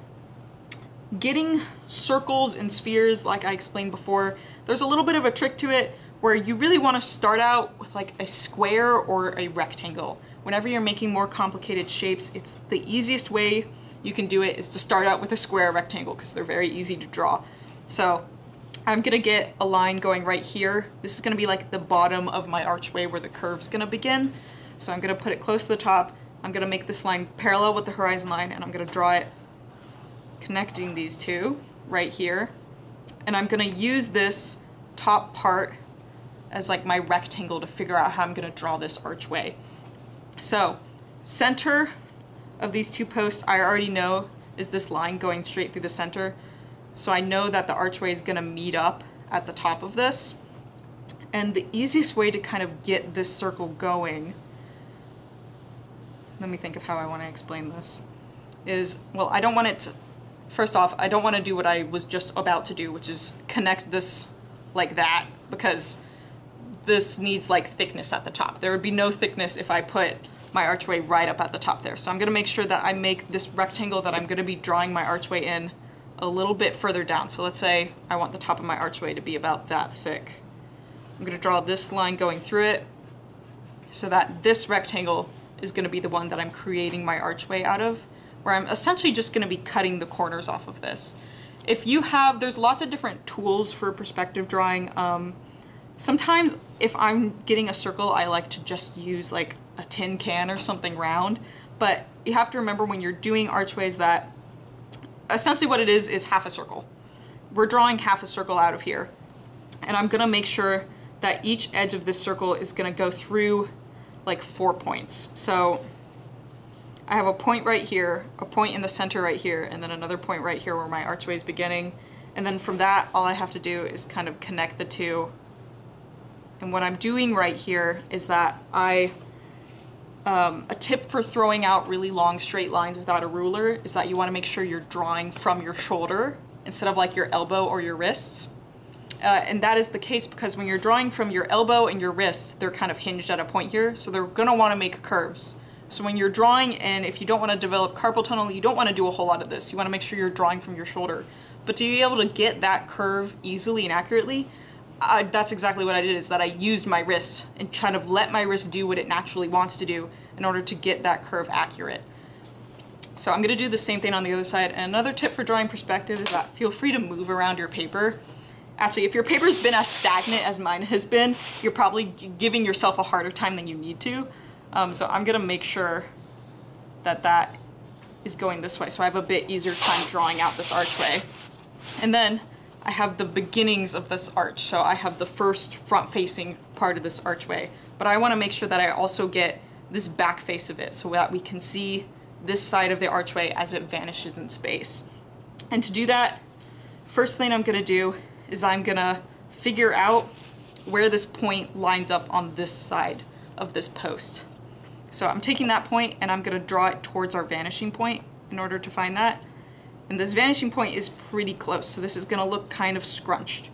getting circles and spheres, like I explained before, there's a little bit of a trick to it where you really wanna start out with like a square or a rectangle whenever you're making more complicated shapes, it's the easiest way you can do it is to start out with a square rectangle because they're very easy to draw. So I'm gonna get a line going right here. This is gonna be like the bottom of my archway where the curve's gonna begin. So I'm gonna put it close to the top. I'm gonna make this line parallel with the horizon line and I'm gonna draw it connecting these two right here. And I'm gonna use this top part as like my rectangle to figure out how I'm gonna draw this archway. So center of these two posts I already know is this line going straight through the center. So I know that the archway is gonna meet up at the top of this. And the easiest way to kind of get this circle going, let me think of how I wanna explain this, is, well, I don't want it to, first off, I don't wanna do what I was just about to do, which is connect this like that, because this needs like thickness at the top. There would be no thickness if I put my archway right up at the top there. So I'm gonna make sure that I make this rectangle that I'm gonna be drawing my archway in a little bit further down. So let's say I want the top of my archway to be about that thick. I'm gonna draw this line going through it so that this rectangle is gonna be the one that I'm creating my archway out of, where I'm essentially just gonna be cutting the corners off of this. If you have, there's lots of different tools for perspective drawing. Um, Sometimes if I'm getting a circle, I like to just use like a tin can or something round. But you have to remember when you're doing archways that essentially what it is is half a circle. We're drawing half a circle out of here. And I'm gonna make sure that each edge of this circle is gonna go through like four points. So I have a point right here, a point in the center right here, and then another point right here where my archway is beginning. And then from that, all I have to do is kind of connect the two and what I'm doing right here is that I, um, a tip for throwing out really long straight lines without a ruler is that you want to make sure you're drawing from your shoulder instead of like your elbow or your wrists. Uh, and that is the case because when you're drawing from your elbow and your wrist, they're kind of hinged at a point here, so they're gonna wanna make curves. So when you're drawing and if you don't wanna develop carpal tunnel, you don't wanna do a whole lot of this. You wanna make sure you're drawing from your shoulder. But to be able to get that curve easily and accurately, I, that's exactly what I did is that I used my wrist and kind of let my wrist do what it naturally wants to do in order to get that curve accurate. So I'm going to do the same thing on the other side. And another tip for drawing perspective is that feel free to move around your paper. Actually, if your paper's been as stagnant as mine has been, you're probably giving yourself a harder time than you need to. Um, so I'm going to make sure that that is going this way. So I have a bit easier time drawing out this archway. And then I have the beginnings of this arch. So I have the first front facing part of this archway, but I wanna make sure that I also get this back face of it so that we can see this side of the archway as it vanishes in space. And to do that, first thing I'm gonna do is I'm gonna figure out where this point lines up on this side of this post. So I'm taking that point and I'm gonna draw it towards our vanishing point in order to find that. And this vanishing point is pretty close, so this is going to look kind of scrunched.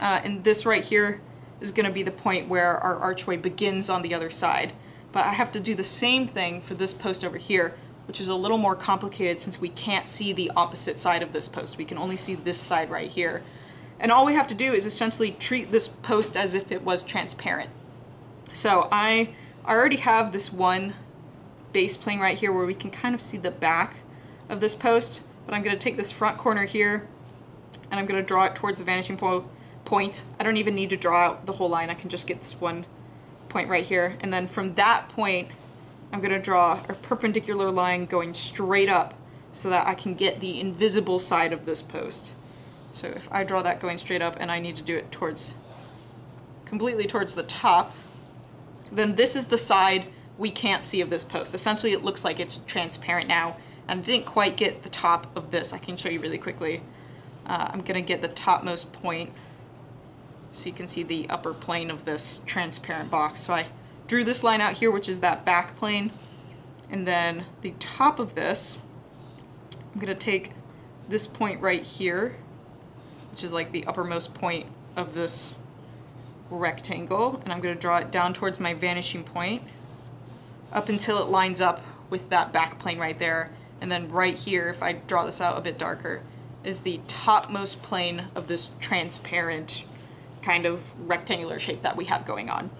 Uh, and this right here is going to be the point where our archway begins on the other side. But I have to do the same thing for this post over here, which is a little more complicated since we can't see the opposite side of this post. We can only see this side right here. And all we have to do is essentially treat this post as if it was transparent. So I, I already have this one base plane right here where we can kind of see the back of this post, but I'm going to take this front corner here and I'm going to draw it towards the vanishing po point. I don't even need to draw out the whole line. I can just get this one point right here. And then from that point, I'm going to draw a perpendicular line going straight up so that I can get the invisible side of this post. So if I draw that going straight up and I need to do it towards, completely towards the top, then this is the side we can't see of this post. Essentially it looks like it's transparent now and I didn't quite get the top of this. I can show you really quickly. Uh, I'm gonna get the topmost point so you can see the upper plane of this transparent box. So I drew this line out here, which is that back plane. And then the top of this, I'm gonna take this point right here, which is like the uppermost point of this rectangle, and I'm gonna draw it down towards my vanishing point up until it lines up with that back plane right there. And then right here, if I draw this out a bit darker, is the topmost plane of this transparent kind of rectangular shape that we have going on.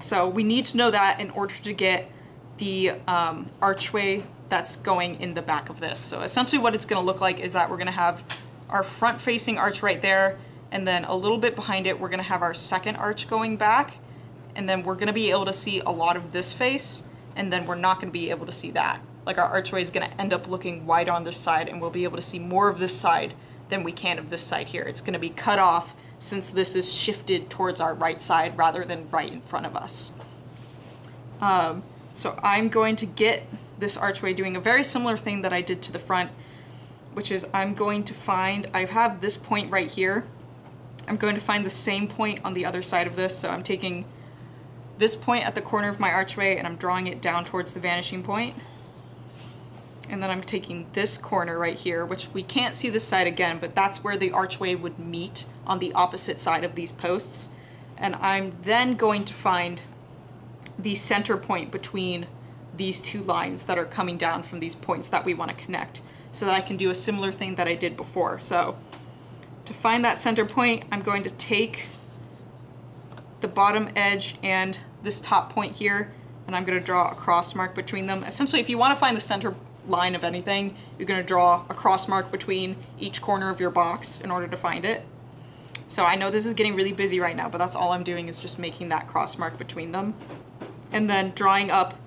So we need to know that in order to get the um, archway that's going in the back of this. So essentially what it's gonna look like is that we're gonna have our front facing arch right there, and then a little bit behind it, we're gonna have our second arch going back, and then we're gonna be able to see a lot of this face, and then we're not gonna be able to see that. Like our archway is gonna end up looking wider on this side, and we'll be able to see more of this side than we can of this side here. It's gonna be cut off since this is shifted towards our right side rather than right in front of us. Um, so I'm going to get this archway doing a very similar thing that I did to the front, which is I'm going to find, I have this point right here. I'm going to find the same point on the other side of this. So I'm taking this point at the corner of my archway and I'm drawing it down towards the vanishing point. And then I'm taking this corner right here, which we can't see this side again, but that's where the archway would meet on the opposite side of these posts. And I'm then going to find the center point between these two lines that are coming down from these points that we want to connect so that I can do a similar thing that I did before. So to find that center point, I'm going to take the bottom edge and this top point here, and I'm going to draw a cross mark between them. Essentially, if you want to find the center line of anything, you're going to draw a cross mark between each corner of your box in order to find it. So I know this is getting really busy right now, but that's all I'm doing is just making that cross mark between them. And then drawing up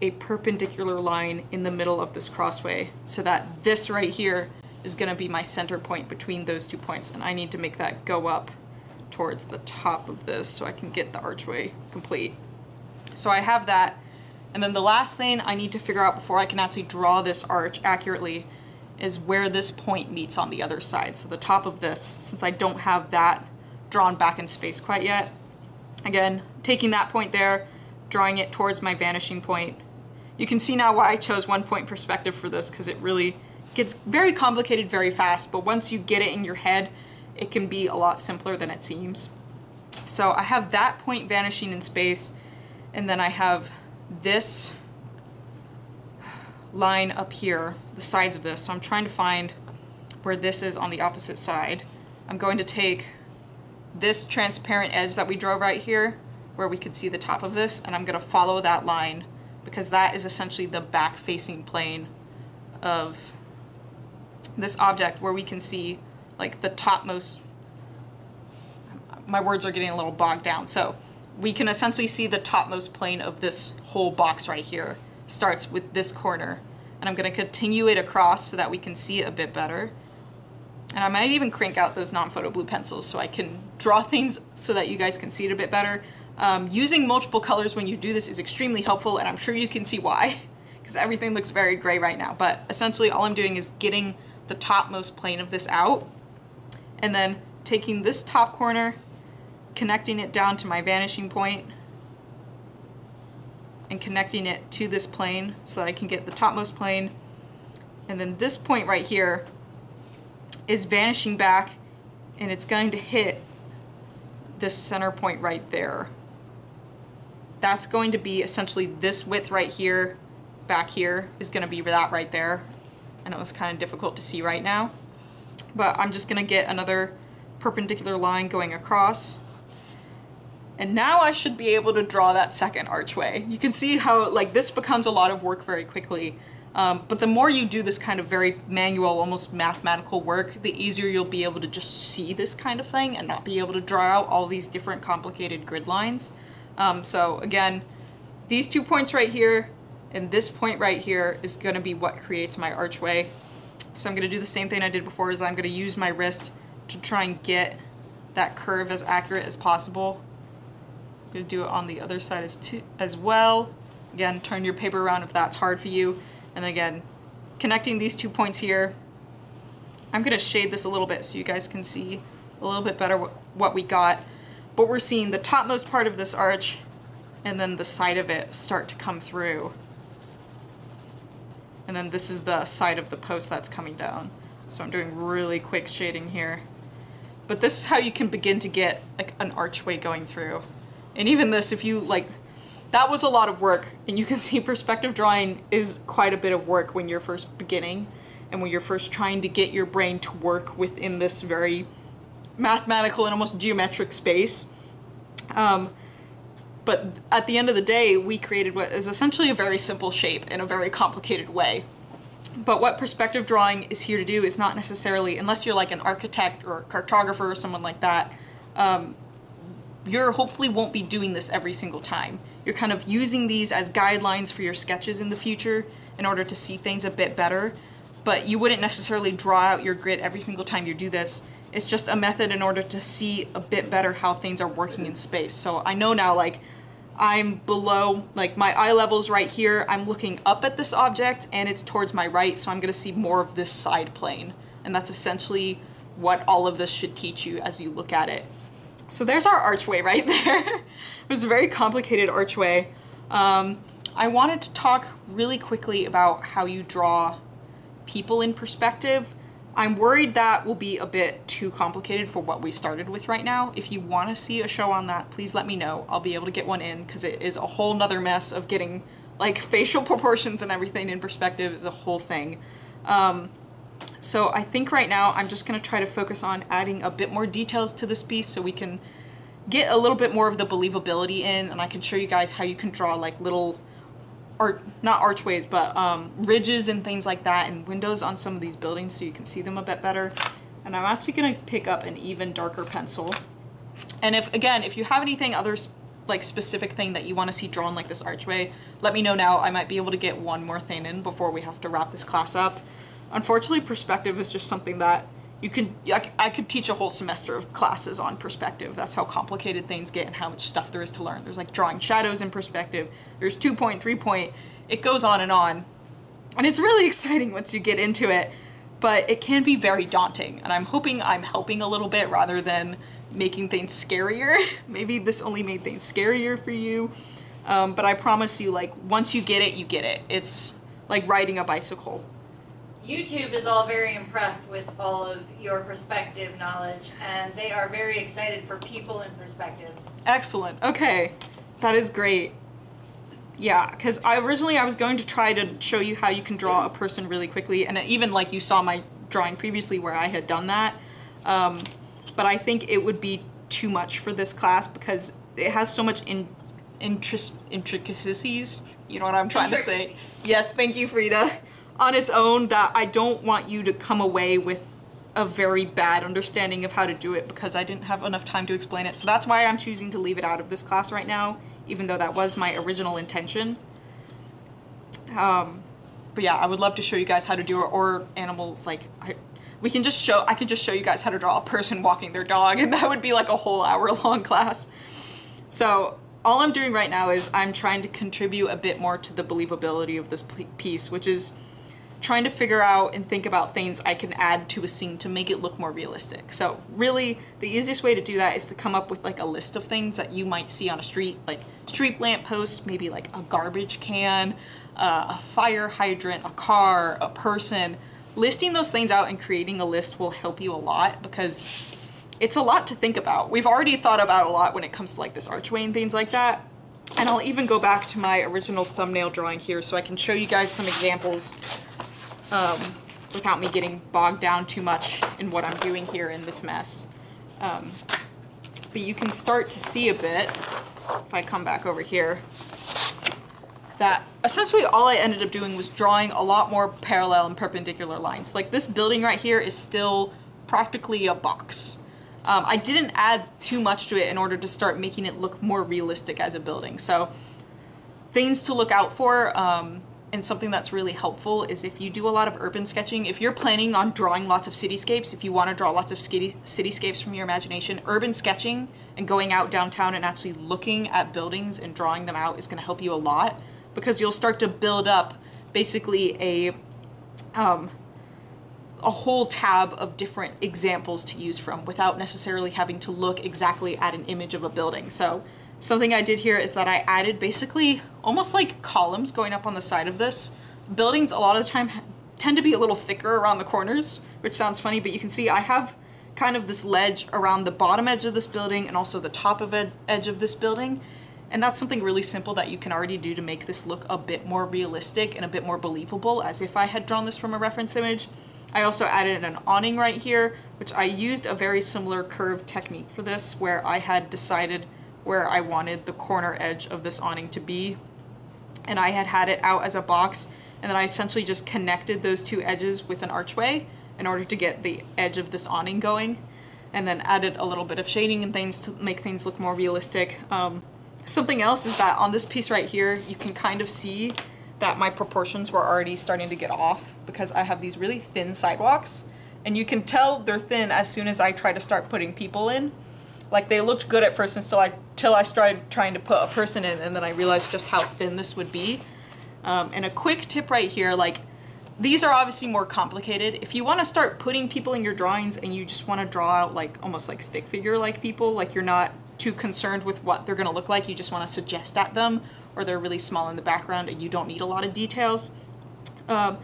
a perpendicular line in the middle of this crossway so that this right here is going to be my center point between those two points. And I need to make that go up towards the top of this so I can get the archway complete. So I have that. And then the last thing I need to figure out before I can actually draw this arch accurately is where this point meets on the other side. So the top of this, since I don't have that drawn back in space quite yet, again, taking that point there, drawing it towards my vanishing point. You can see now why I chose one point perspective for this because it really gets very complicated very fast, but once you get it in your head, it can be a lot simpler than it seems. So I have that point vanishing in space, and then I have this line up here, the sides of this. So I'm trying to find where this is on the opposite side. I'm going to take this transparent edge that we drew right here, where we could see the top of this, and I'm going to follow that line because that is essentially the back-facing plane of this object where we can see like the topmost my words are getting a little bogged down so we can essentially see the topmost plane of this whole box right here starts with this corner. And I'm going to continue it across so that we can see it a bit better. And I might even crank out those non-photo blue pencils so I can draw things so that you guys can see it a bit better. Um, using multiple colors when you do this is extremely helpful and I'm sure you can see why because everything looks very gray right now. But essentially all I'm doing is getting the topmost plane of this out and then taking this top corner connecting it down to my vanishing point and connecting it to this plane so that I can get the topmost plane And then this point right here is vanishing back and it's going to hit this center point right there. That's going to be essentially this width right here, back here, is going to be that right there. I know it's kind of difficult to see right now, but I'm just going to get another perpendicular line going across. And now I should be able to draw that second archway. You can see how like this becomes a lot of work very quickly. Um, but the more you do this kind of very manual, almost mathematical work, the easier you'll be able to just see this kind of thing and not be able to draw out all these different complicated grid lines. Um, so again, these two points right here and this point right here is going to be what creates my archway. So I'm going to do the same thing I did before is I'm going to use my wrist to try and get that curve as accurate as possible. I'm going to do it on the other side as, as well. Again, turn your paper around if that's hard for you. And again, connecting these two points here, I'm going to shade this a little bit so you guys can see a little bit better what, what we got. But we're seeing the topmost part of this arch and then the side of it start to come through. And then this is the side of the post that's coming down. So I'm doing really quick shading here. But this is how you can begin to get like an archway going through. And even this, if you like, that was a lot of work. And you can see perspective drawing is quite a bit of work when you're first beginning and when you're first trying to get your brain to work within this very mathematical and almost geometric space. Um, but at the end of the day, we created what is essentially a very simple shape in a very complicated way. But what perspective drawing is here to do is not necessarily, unless you're like an architect or a cartographer or someone like that, um, you're hopefully won't be doing this every single time. You're kind of using these as guidelines for your sketches in the future in order to see things a bit better, but you wouldn't necessarily draw out your grid every single time you do this. It's just a method in order to see a bit better how things are working in space. So I know now like I'm below, like my eye level's right here, I'm looking up at this object and it's towards my right, so I'm gonna see more of this side plane. And that's essentially what all of this should teach you as you look at it. So there's our archway right there. it was a very complicated archway. Um, I wanted to talk really quickly about how you draw people in perspective. I'm worried that will be a bit too complicated for what we've started with right now. If you want to see a show on that, please let me know. I'll be able to get one in because it is a whole nother mess of getting like facial proportions and everything in perspective is a whole thing. Um, so I think right now I'm just going to try to focus on adding a bit more details to this piece so we can get a little bit more of the believability in and I can show you guys how you can draw like little or not archways, but um, ridges and things like that and windows on some of these buildings so you can see them a bit better. And I'm actually gonna pick up an even darker pencil. And if, again, if you have anything other like specific thing that you wanna see drawn like this archway, let me know now. I might be able to get one more thing in before we have to wrap this class up. Unfortunately, perspective is just something that you could I, could teach a whole semester of classes on perspective. That's how complicated things get and how much stuff there is to learn. There's like drawing shadows in perspective. There's two point three point. It goes on and on. And it's really exciting once you get into it but it can be very daunting. And i'm hoping i'm helping a little bit rather than making things scarier. Maybe this only made things scarier for you. Um, but i promise you like once you get it you get it. It's like riding a bicycle YouTube is all very impressed with all of your perspective knowledge, and they are very excited for people in perspective. Excellent. Okay, that is great. Yeah, because I originally I was going to try to show you how you can draw a person really quickly, and even like you saw my drawing previously where I had done that. Um, but I think it would be too much for this class because it has so much in, interest intricacies. You know what I'm trying to say? Yes, thank you, Frida on its own that I don't want you to come away with a very bad understanding of how to do it because I didn't have enough time to explain it. So that's why I'm choosing to leave it out of this class right now, even though that was my original intention. Um, but yeah, I would love to show you guys how to do it, or animals like I, we can just show. I could just show you guys how to draw a person walking their dog, and that would be like a whole hour long class. So all I'm doing right now is I'm trying to contribute a bit more to the believability of this piece, which is trying to figure out and think about things I can add to a scene to make it look more realistic. So really, the easiest way to do that is to come up with like a list of things that you might see on a street, like street lamp posts, maybe like a garbage can, uh, a fire hydrant, a car, a person. Listing those things out and creating a list will help you a lot because it's a lot to think about. We've already thought about a lot when it comes to like this archway and things like that. And I'll even go back to my original thumbnail drawing here so I can show you guys some examples um, without me getting bogged down too much in what I'm doing here in this mess. Um, but you can start to see a bit, if I come back over here, that essentially all I ended up doing was drawing a lot more parallel and perpendicular lines. Like this building right here is still practically a box. Um, I didn't add too much to it in order to start making it look more realistic as a building. So things to look out for um, and something that's really helpful is if you do a lot of urban sketching, if you're planning on drawing lots of cityscapes, if you want to draw lots of cityscapes from your imagination, urban sketching and going out downtown and actually looking at buildings and drawing them out is going to help you a lot because you'll start to build up basically a um, a whole tab of different examples to use from without necessarily having to look exactly at an image of a building. So something I did here is that I added basically almost like columns going up on the side of this. Buildings a lot of the time tend to be a little thicker around the corners, which sounds funny, but you can see I have kind of this ledge around the bottom edge of this building and also the top of ed edge of this building. And that's something really simple that you can already do to make this look a bit more realistic and a bit more believable as if I had drawn this from a reference image. I also added an awning right here, which I used a very similar curve technique for this, where I had decided where I wanted the corner edge of this awning to be. And I had had it out as a box, and then I essentially just connected those two edges with an archway in order to get the edge of this awning going, and then added a little bit of shading and things to make things look more realistic. Um, something else is that on this piece right here, you can kind of see that my proportions were already starting to get off because I have these really thin sidewalks and you can tell they're thin as soon as I try to start putting people in. Like they looked good at first until I, till I started trying to put a person in and then I realized just how thin this would be. Um, and a quick tip right here, like these are obviously more complicated. If you want to start putting people in your drawings and you just want to draw out like almost like stick figure like people, like you're not too concerned with what they're going to look like, you just want to suggest at them or they're really small in the background and you don't need a lot of details. Um,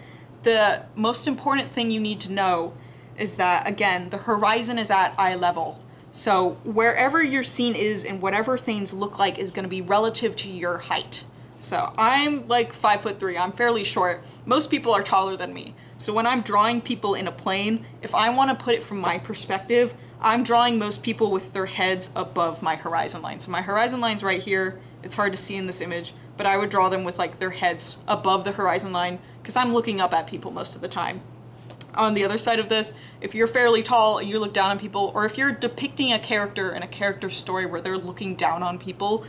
the most important thing you need to know is that, again, the horizon is at eye level. So wherever your scene is and whatever things look like is going to be relative to your height. So I'm like five foot three, I'm fairly short. Most people are taller than me. So when I'm drawing people in a plane, if I want to put it from my perspective, I'm drawing most people with their heads above my horizon line. So my horizon line's right here, it's hard to see in this image, but I would draw them with like their heads above the horizon line because I'm looking up at people most of the time. On the other side of this, if you're fairly tall you look down on people, or if you're depicting a character in a character story where they're looking down on people,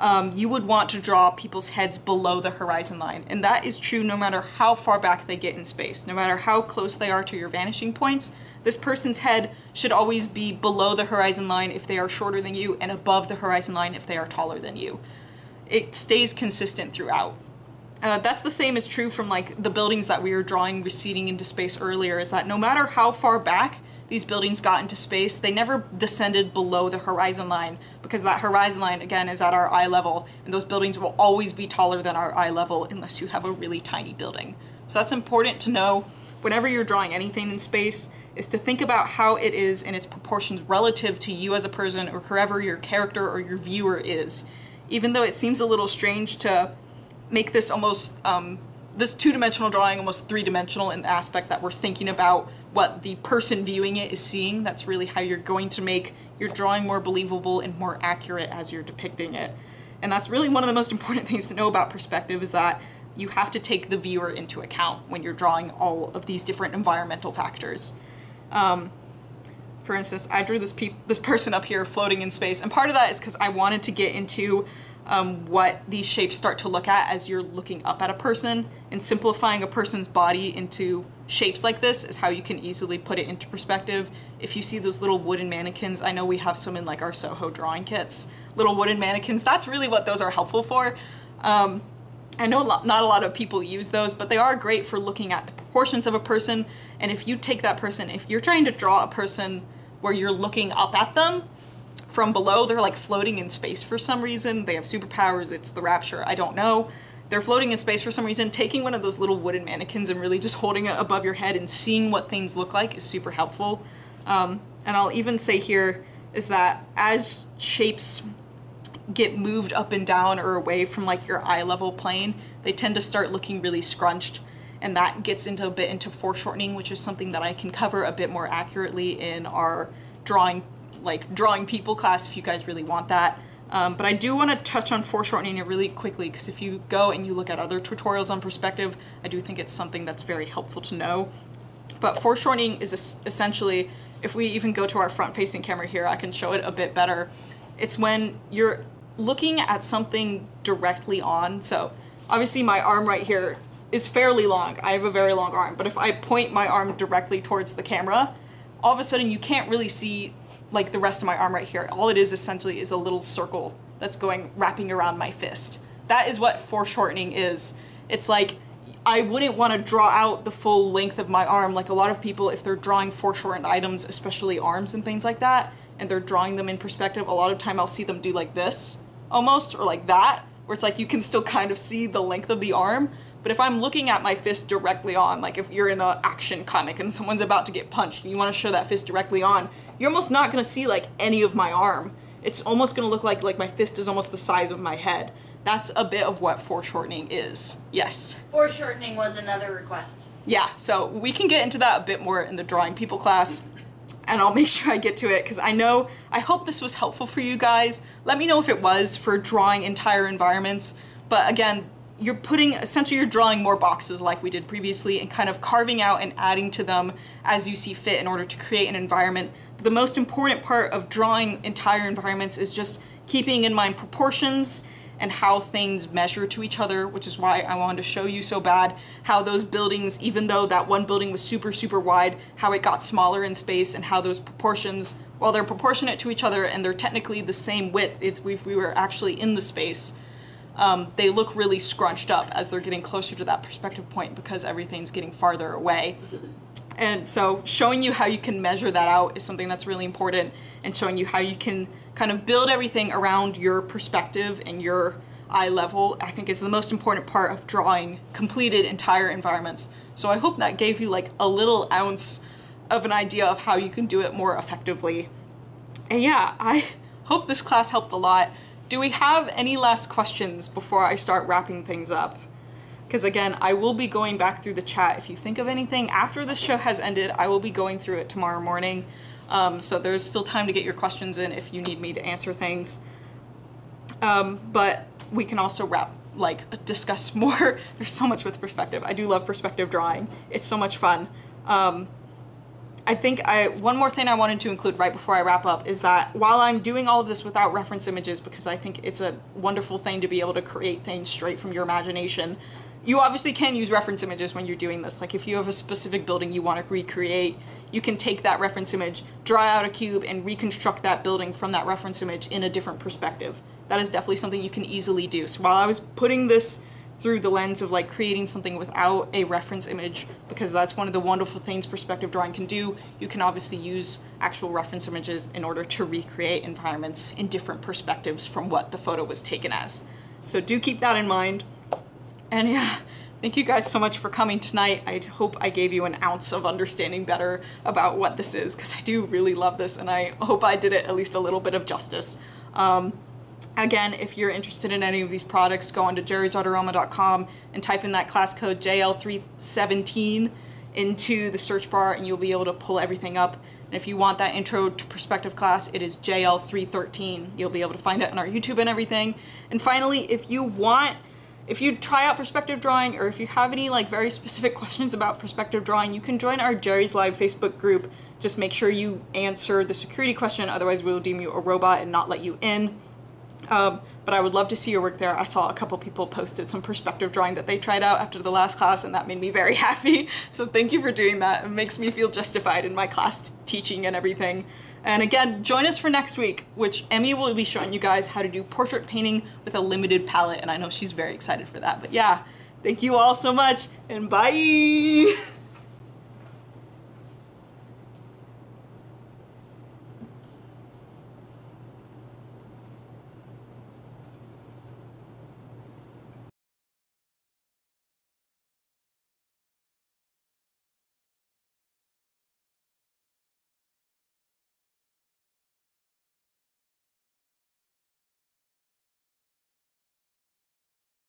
um, you would want to draw people's heads below the horizon line. And that is true no matter how far back they get in space, no matter how close they are to your vanishing points. This person's head should always be below the horizon line if they are shorter than you and above the horizon line if they are taller than you. It stays consistent throughout. Uh, that's the same as true from like the buildings that we were drawing receding into space earlier is that no matter how far back these buildings got into space, they never descended below the horizon line because that horizon line again is at our eye level and those buildings will always be taller than our eye level unless you have a really tiny building. So that's important to know whenever you're drawing anything in space is to think about how it is in its proportions relative to you as a person or whoever your character or your viewer is. Even though it seems a little strange to make this almost, um, this two-dimensional drawing almost three-dimensional in the aspect that we're thinking about what the person viewing it is seeing. That's really how you're going to make your drawing more believable and more accurate as you're depicting it. And that's really one of the most important things to know about perspective is that you have to take the viewer into account when you're drawing all of these different environmental factors. Um, for instance, I drew this this person up here floating in space, and part of that is because I wanted to get into um, what these shapes start to look at as you're looking up at a person, and simplifying a person's body into shapes like this is how you can easily put it into perspective. If you see those little wooden mannequins, I know we have some in like our Soho drawing kits, little wooden mannequins, that's really what those are helpful for. Um, I know not a lot of people use those, but they are great for looking at the proportions of a person. And if you take that person, if you're trying to draw a person where you're looking up at them from below, they're like floating in space for some reason. They have superpowers, it's the rapture, I don't know. they're floating in space for some reason, taking one of those little wooden mannequins and really just holding it above your head and seeing what things look like is super helpful. Um, and I'll even say here is that as shapes get moved up and down or away from like your eye level plane, they tend to start looking really scrunched. And that gets into a bit into foreshortening, which is something that I can cover a bit more accurately in our drawing, like drawing people class if you guys really want that. Um, but I do want to touch on foreshortening really quickly because if you go and you look at other tutorials on perspective, I do think it's something that's very helpful to know. But foreshortening is es essentially, if we even go to our front facing camera here, I can show it a bit better. It's when you're looking at something directly on. So obviously my arm right here is fairly long. I have a very long arm, but if I point my arm directly towards the camera, all of a sudden you can't really see like the rest of my arm right here. All it is essentially is a little circle that's going wrapping around my fist. That is what foreshortening is. It's like I wouldn't want to draw out the full length of my arm like a lot of people if they're drawing foreshortened items, especially arms and things like that, and they're drawing them in perspective, a lot of time I'll see them do like this almost or like that, where it's like you can still kind of see the length of the arm, but if I'm looking at my fist directly on, like if you're in an action comic and someone's about to get punched and you want to show that fist directly on, you're almost not going to see like any of my arm. It's almost going to look like like my fist is almost the size of my head. That's a bit of what foreshortening is. Yes. Foreshortening was another request. Yeah, so we can get into that a bit more in the drawing people class and I'll make sure I get to it because I know, I hope this was helpful for you guys. Let me know if it was for drawing entire environments. But again, you're putting, essentially you're drawing more boxes like we did previously and kind of carving out and adding to them as you see fit in order to create an environment. But the most important part of drawing entire environments is just keeping in mind proportions and how things measure to each other, which is why I wanted to show you so bad how those buildings, even though that one building was super, super wide, how it got smaller in space and how those proportions, while they're proportionate to each other and they're technically the same width, if we were actually in the space, um, they look really scrunched up as they're getting closer to that perspective point because everything's getting farther away. And so showing you how you can measure that out is something that's really important and showing you how you can kind of build everything around your perspective and your eye level, I think is the most important part of drawing completed entire environments. So I hope that gave you like a little ounce of an idea of how you can do it more effectively. And yeah, I hope this class helped a lot. Do we have any last questions before I start wrapping things up? Because again, I will be going back through the chat. If you think of anything after the show has ended, I will be going through it tomorrow morning. Um, so there's still time to get your questions in if you need me to answer things. Um, but we can also wrap, like, discuss more. There's so much with perspective. I do love perspective drawing. It's so much fun. Um, I think I one more thing I wanted to include right before I wrap up is that while I'm doing all of this without reference images because I think it's a wonderful thing to be able to create things straight from your imagination, you obviously can use reference images when you're doing this. Like if you have a specific building you want to recreate, you can take that reference image, draw out a cube, and reconstruct that building from that reference image in a different perspective. That is definitely something you can easily do. So while I was putting this through the lens of like creating something without a reference image because that's one of the wonderful things perspective drawing can do. You can obviously use actual reference images in order to recreate environments in different perspectives from what the photo was taken as. So do keep that in mind. And yeah, thank you guys so much for coming tonight. I hope I gave you an ounce of understanding better about what this is because I do really love this and I hope I did it at least a little bit of justice. Um, Again, if you're interested in any of these products, go on to jerrysartarama.com and type in that class code JL317 into the search bar and you'll be able to pull everything up. And if you want that intro to perspective class, it is JL313. You'll be able to find it on our YouTube and everything. And finally, if you want, if you try out perspective drawing or if you have any like very specific questions about perspective drawing, you can join our Jerry's Live Facebook group. Just make sure you answer the security question, otherwise we will deem you a robot and not let you in. Um, but I would love to see your work there. I saw a couple people posted some perspective drawing that they tried out after the last class and that made me very happy. So thank you for doing that. It makes me feel justified in my class teaching and everything. And again, join us for next week, which Emmy will be showing you guys how to do portrait painting with a limited palette. And I know she's very excited for that. But yeah, thank you all so much and bye.